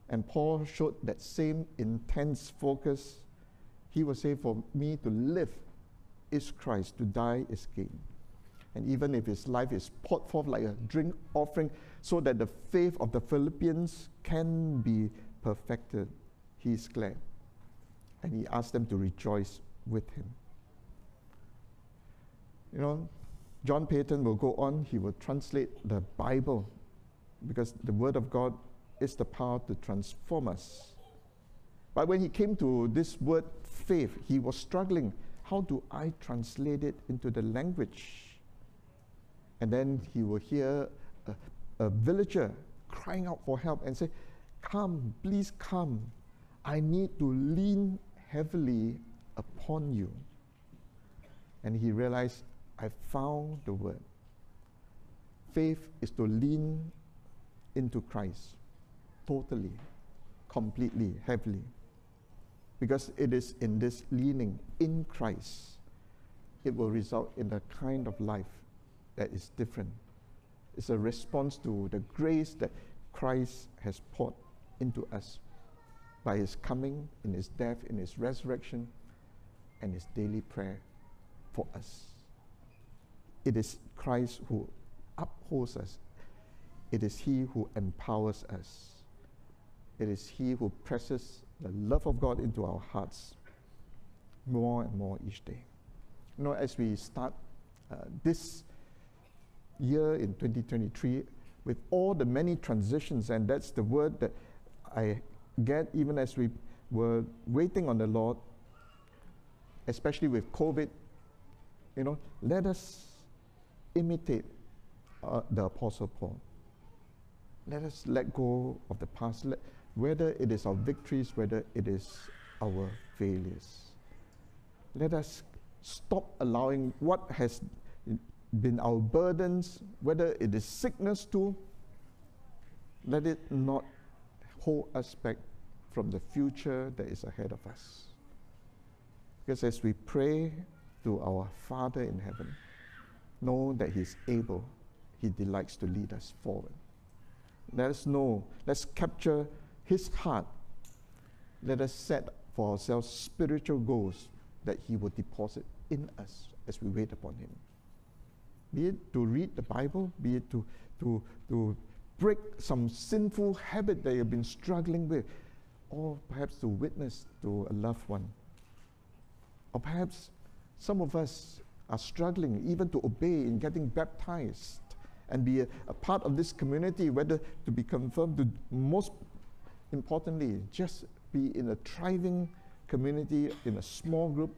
And Paul showed that same intense focus. He will say, For me to live is Christ, to die is gain. And even if his life is poured forth like a drink offering, so that the faith of the Philippians can be perfected, he is glad. And he asked them to rejoice with him. You know, John Paton will go on, he will translate the Bible because the Word of God is the power to transform us. But when he came to this word faith, he was struggling. How do I translate it into the language? And then he will hear a, a villager crying out for help and say, Come, please come. I need to lean heavily upon you. And he realized, I found the word. Faith is to lean into Christ totally, completely, heavily. Because it is in this leaning in Christ, it will result in a kind of life that is different. It's a response to the grace that Christ has poured into us by his coming, in his death, in his resurrection, and his daily prayer for us. It is Christ who upholds us, it is he who empowers us. It is He who presses the love of God into our hearts more and more each day. You know, as we start uh, this year in 2023 with all the many transitions, and that's the word that I get even as we were waiting on the Lord, especially with COVID, you know, let us imitate uh, the Apostle Paul. Let us let go of the past. Let, whether it is our victories, whether it is our failures. Let us stop allowing what has been our burdens, whether it is sickness too, let it not hold us back from the future that is ahead of us. Because as we pray to our Father in heaven, know that He is able, He delights to lead us forward. Let us know, let's capture his heart, let us set for ourselves spiritual goals that He will deposit in us as we wait upon Him. Be it to read the Bible, be it to, to, to break some sinful habit that you've been struggling with, or perhaps to witness to a loved one. Or perhaps some of us are struggling even to obey in getting baptized and be a, a part of this community, whether to be confirmed to most importantly, just be in a thriving community, in a small group,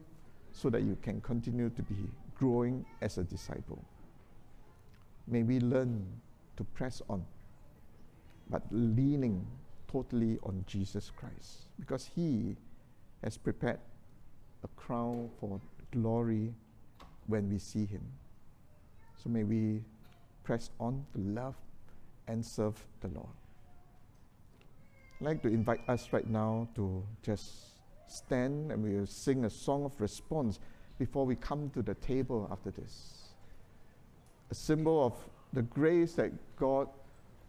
so that you can continue to be growing as a disciple. May we learn to press on, but leaning totally on Jesus Christ, because He has prepared a crown for glory when we see Him. So may we press on to love and serve the Lord. I'd like to invite us right now to just stand and we will sing a song of response before we come to the table after this. A symbol of the grace that God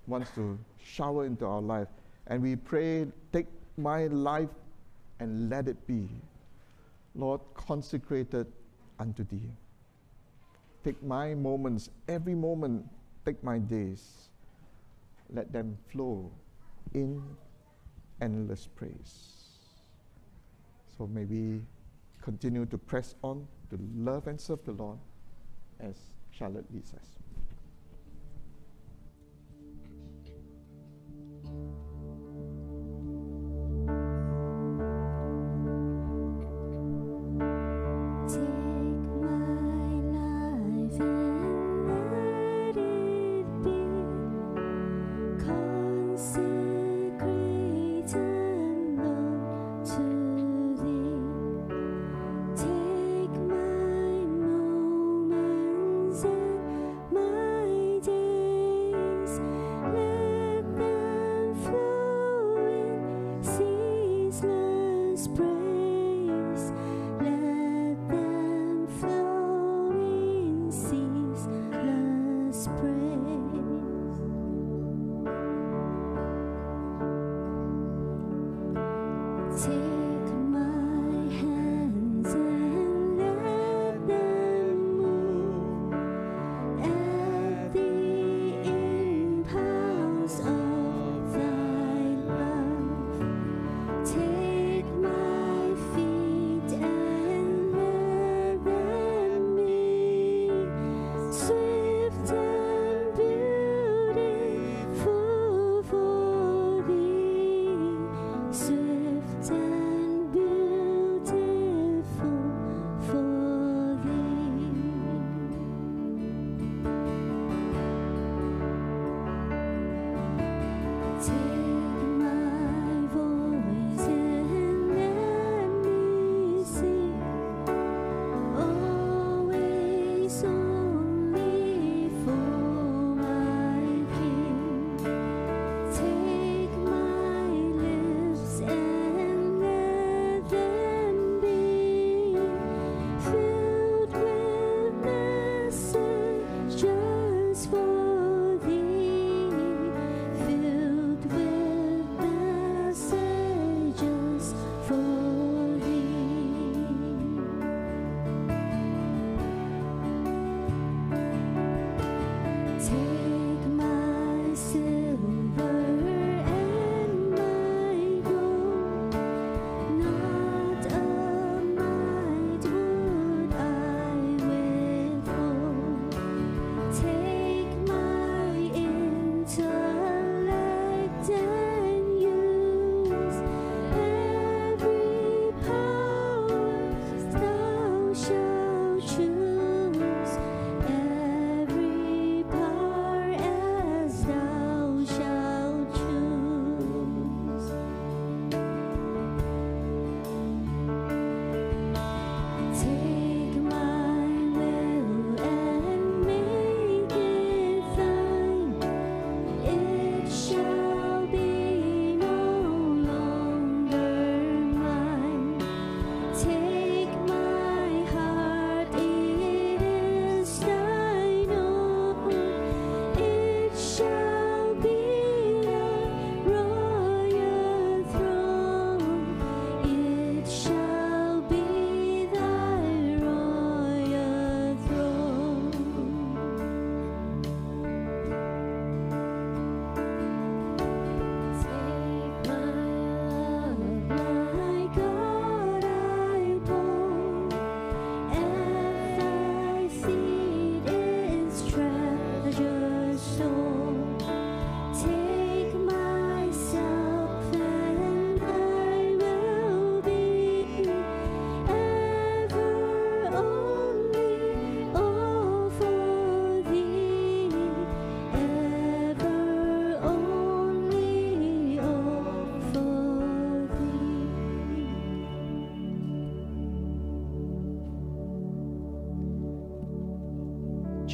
wants to shower into our life. And we pray, take my life and let it be, Lord, consecrated unto thee. Take my moments, every moment, take my days, let them flow in endless praise. So may we continue to press on to love and serve the Lord as Charlotte leads us.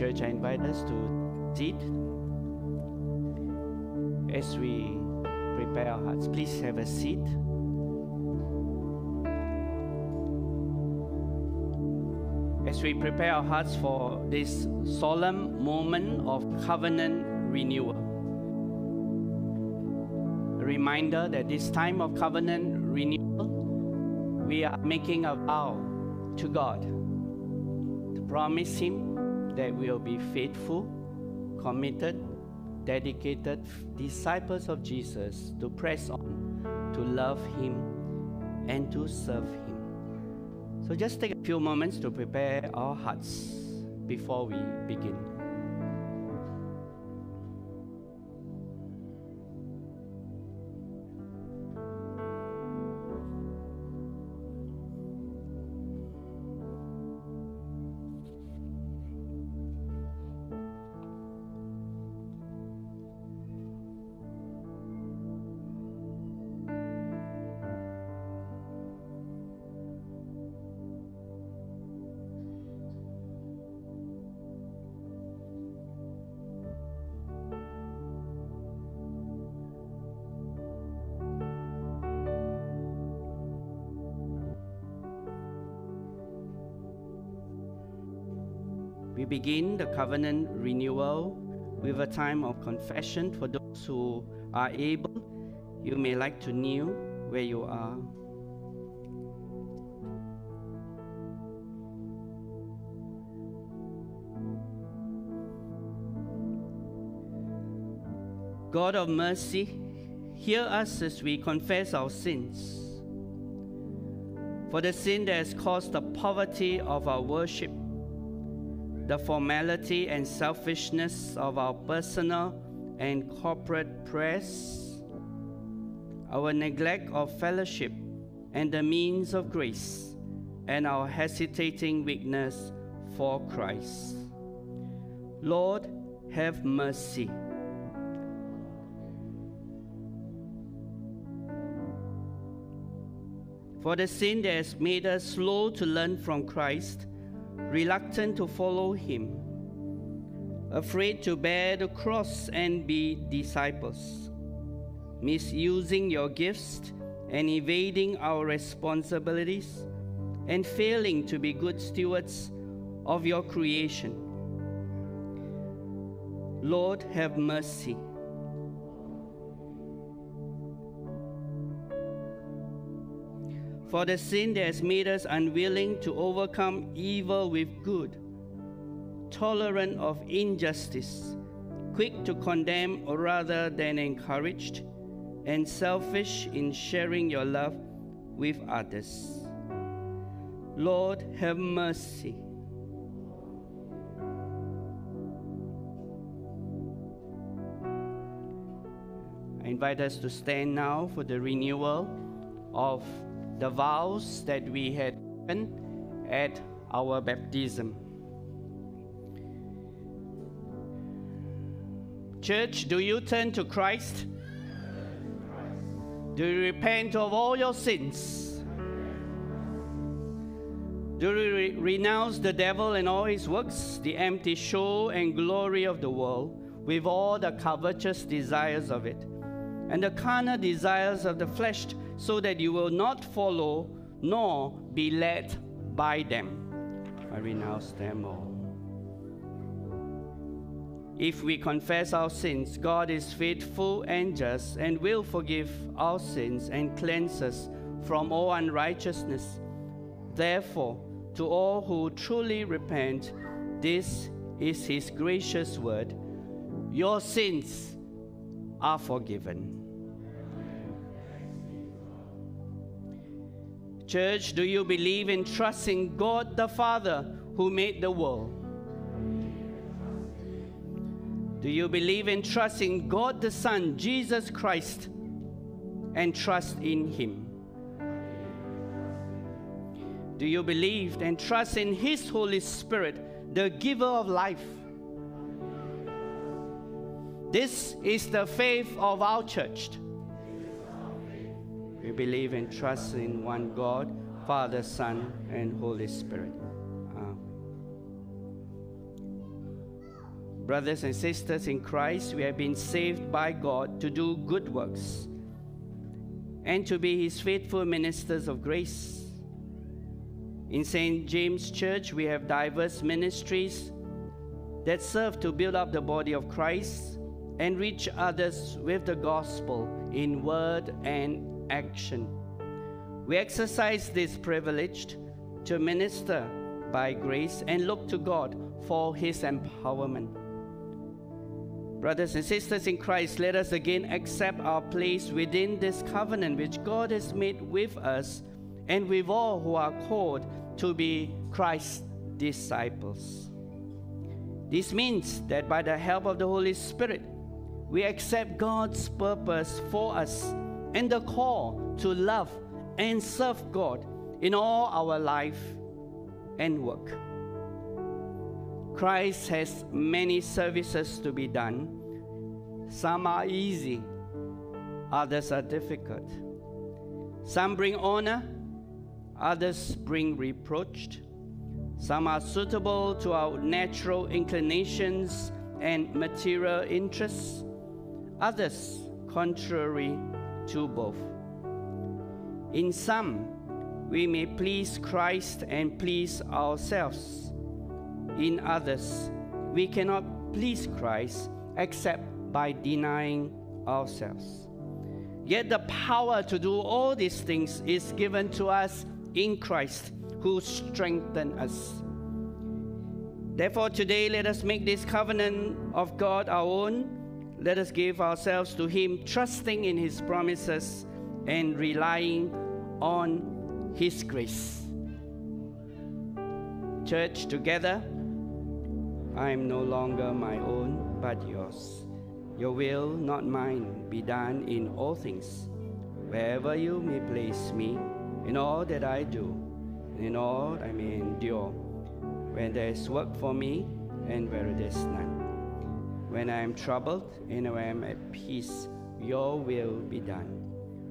church, I invite us to sit as we prepare our hearts. Please have a seat. As we prepare our hearts for this solemn moment of covenant renewal, a reminder that this time of covenant renewal, we are making a vow to God to promise Him that will be faithful, committed, dedicated disciples of Jesus to press on, to love Him, and to serve Him. So just take a few moments to prepare our hearts before we begin. Begin the covenant renewal with a time of confession for those who are able. You may like to kneel where you are. God of mercy, hear us as we confess our sins. For the sin that has caused the poverty of our worship, the formality and selfishness of our personal and corporate prayers, our neglect of fellowship and the means of grace, and our hesitating weakness for Christ. Lord, have mercy. For the sin that has made us slow to learn from Christ, reluctant to follow Him, afraid to bear the cross and be disciples, misusing your gifts and evading our responsibilities, and failing to be good stewards of your creation. Lord, have mercy. For the sin that has made us unwilling to overcome evil with good, tolerant of injustice, quick to condemn rather than encouraged, and selfish in sharing your love with others. Lord, have mercy. I invite us to stand now for the renewal of the vows that we had given at our baptism. Church, do you turn to Christ? Do you repent of all your sins? Do you re- renounce the devil and all his works, the empty show and glory of the world, with all the covetous desires of it, and the carnal desires of the flesh, so that you will not follow nor be led by them? I renounce them all. If we confess our sins, God is faithful and just and will forgive our sins and cleanse us from all unrighteousness. Therefore, to all who truly repent, this is His gracious word Your sins are forgiven. Church, do you believe in trusting God the Father who made the world? Do you believe in trusting God the Son, Jesus Christ, and trust in Him? Do you believe and trust in His Holy Spirit, the giver of life? This is the faith of our church. We believe and trust in one God, Father, Son, and Holy Spirit. Amen. Brothers and sisters in Christ, we have been saved by God to do good works and to be His faithful ministers of grace. In St. James Church, we have diverse ministries that serve to build up the body of Christ and reach others with the gospel in word and action. We exercise this privilege to minister by grace and look to God for His empowerment. Brothers and sisters in Christ, let us again accept our place within this covenant which God has made with us and with all who are called to be Christ's disciples. This means that by the help of the Holy Spirit, we accept God's purpose for us and the call to love and serve God in all our life and work. Christ has many services to be done. Some are easy, others are difficult. Some bring honor, others bring reproach. Some are suitable to our natural inclinations and material interests, others contrary to both. In some, we may please Christ and please ourselves. in others. We cannot please Christ except by denying ourselves. Yet the power to do all these things is given to us in Christ, who strengthened us. Therefore, today let us make this covenant of God our own. Let us give ourselves to Him, trusting in His promises and relying on His grace. Church, together, I am no longer my own, but yours. Your will, not mine, be done in all things, wherever you may place me, in all that I do, in all I may endure, when there is work for me and where there is none. When I am troubled and when I am at peace, your will be done.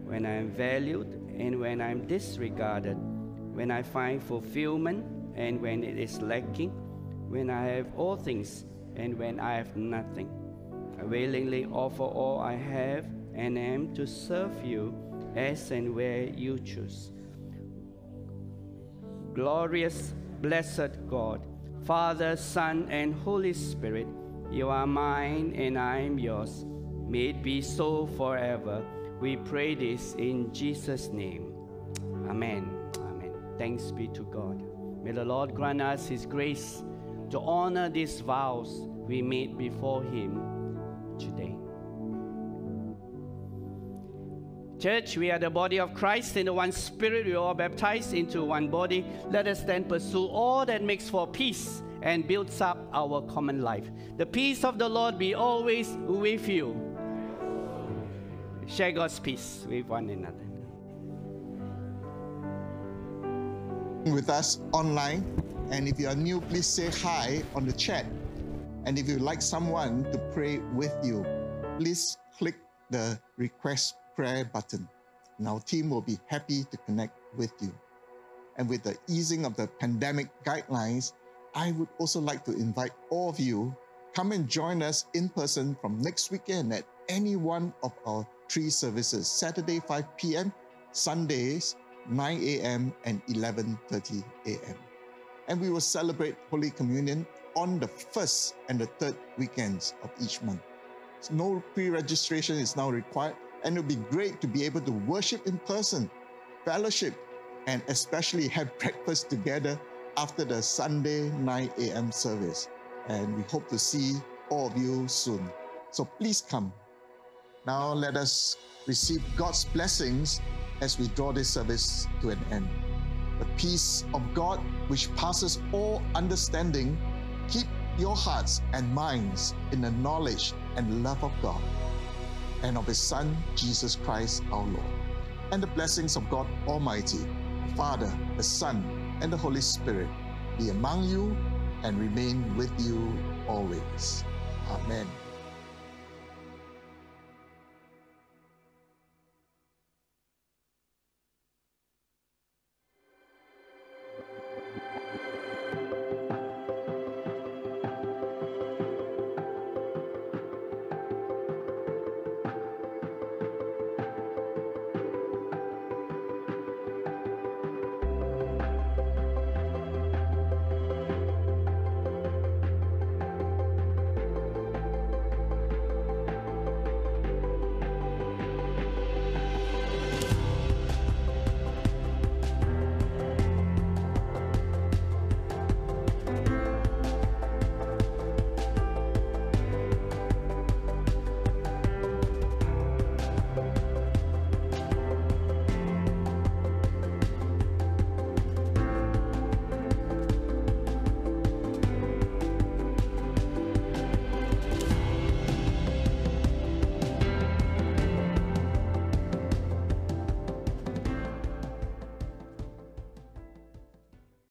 When I am valued and when I am disregarded, when I find fulfillment and when it is lacking, when I have all things and when I have nothing. I willingly offer all I have and am to serve you as and where you choose. Glorious, blessed God, Father, Son, and Holy Spirit, you are mine and I am yours. May it be so forever. We pray this in Jesus' name. Amen. Amen. Thanks be to God. May the Lord grant us His grace to honor these vows we made before Him today. Church, we are the body of Christ in the one spirit. We are all baptized into one body. Let us then pursue all that makes for peace and builds up our common life. The peace of the Lord be always with you. Share God's peace with one another. with us online. And if you are new, please say hi on the chat. And if you'd like someone to pray with you, please click the request prayer button. And our team will be happy to connect with you. And with the easing of the pandemic guidelines, I would also like to invite all of you come and join us in person from next weekend at any one of our three services Saturday 5 p.m., Sundays 9 a.m. and 11:30 a.m. And we will celebrate Holy Communion on the first and the third weekends of each month. So no pre-registration is now required, and it would be great to be able to worship in person, fellowship, and especially have breakfast together after the Sunday 9 a.m. service. And we hope to see all of you soon. So please come. Now let us receive God's blessings as we draw this service to an end. The peace of God, which passes all understanding, keep your hearts and minds in the knowledge and love of God and of His Son, Jesus Christ our Lord. And the blessings of God Almighty, Father, the Son, and the Holy Spirit be among you and remain with you always. Amen.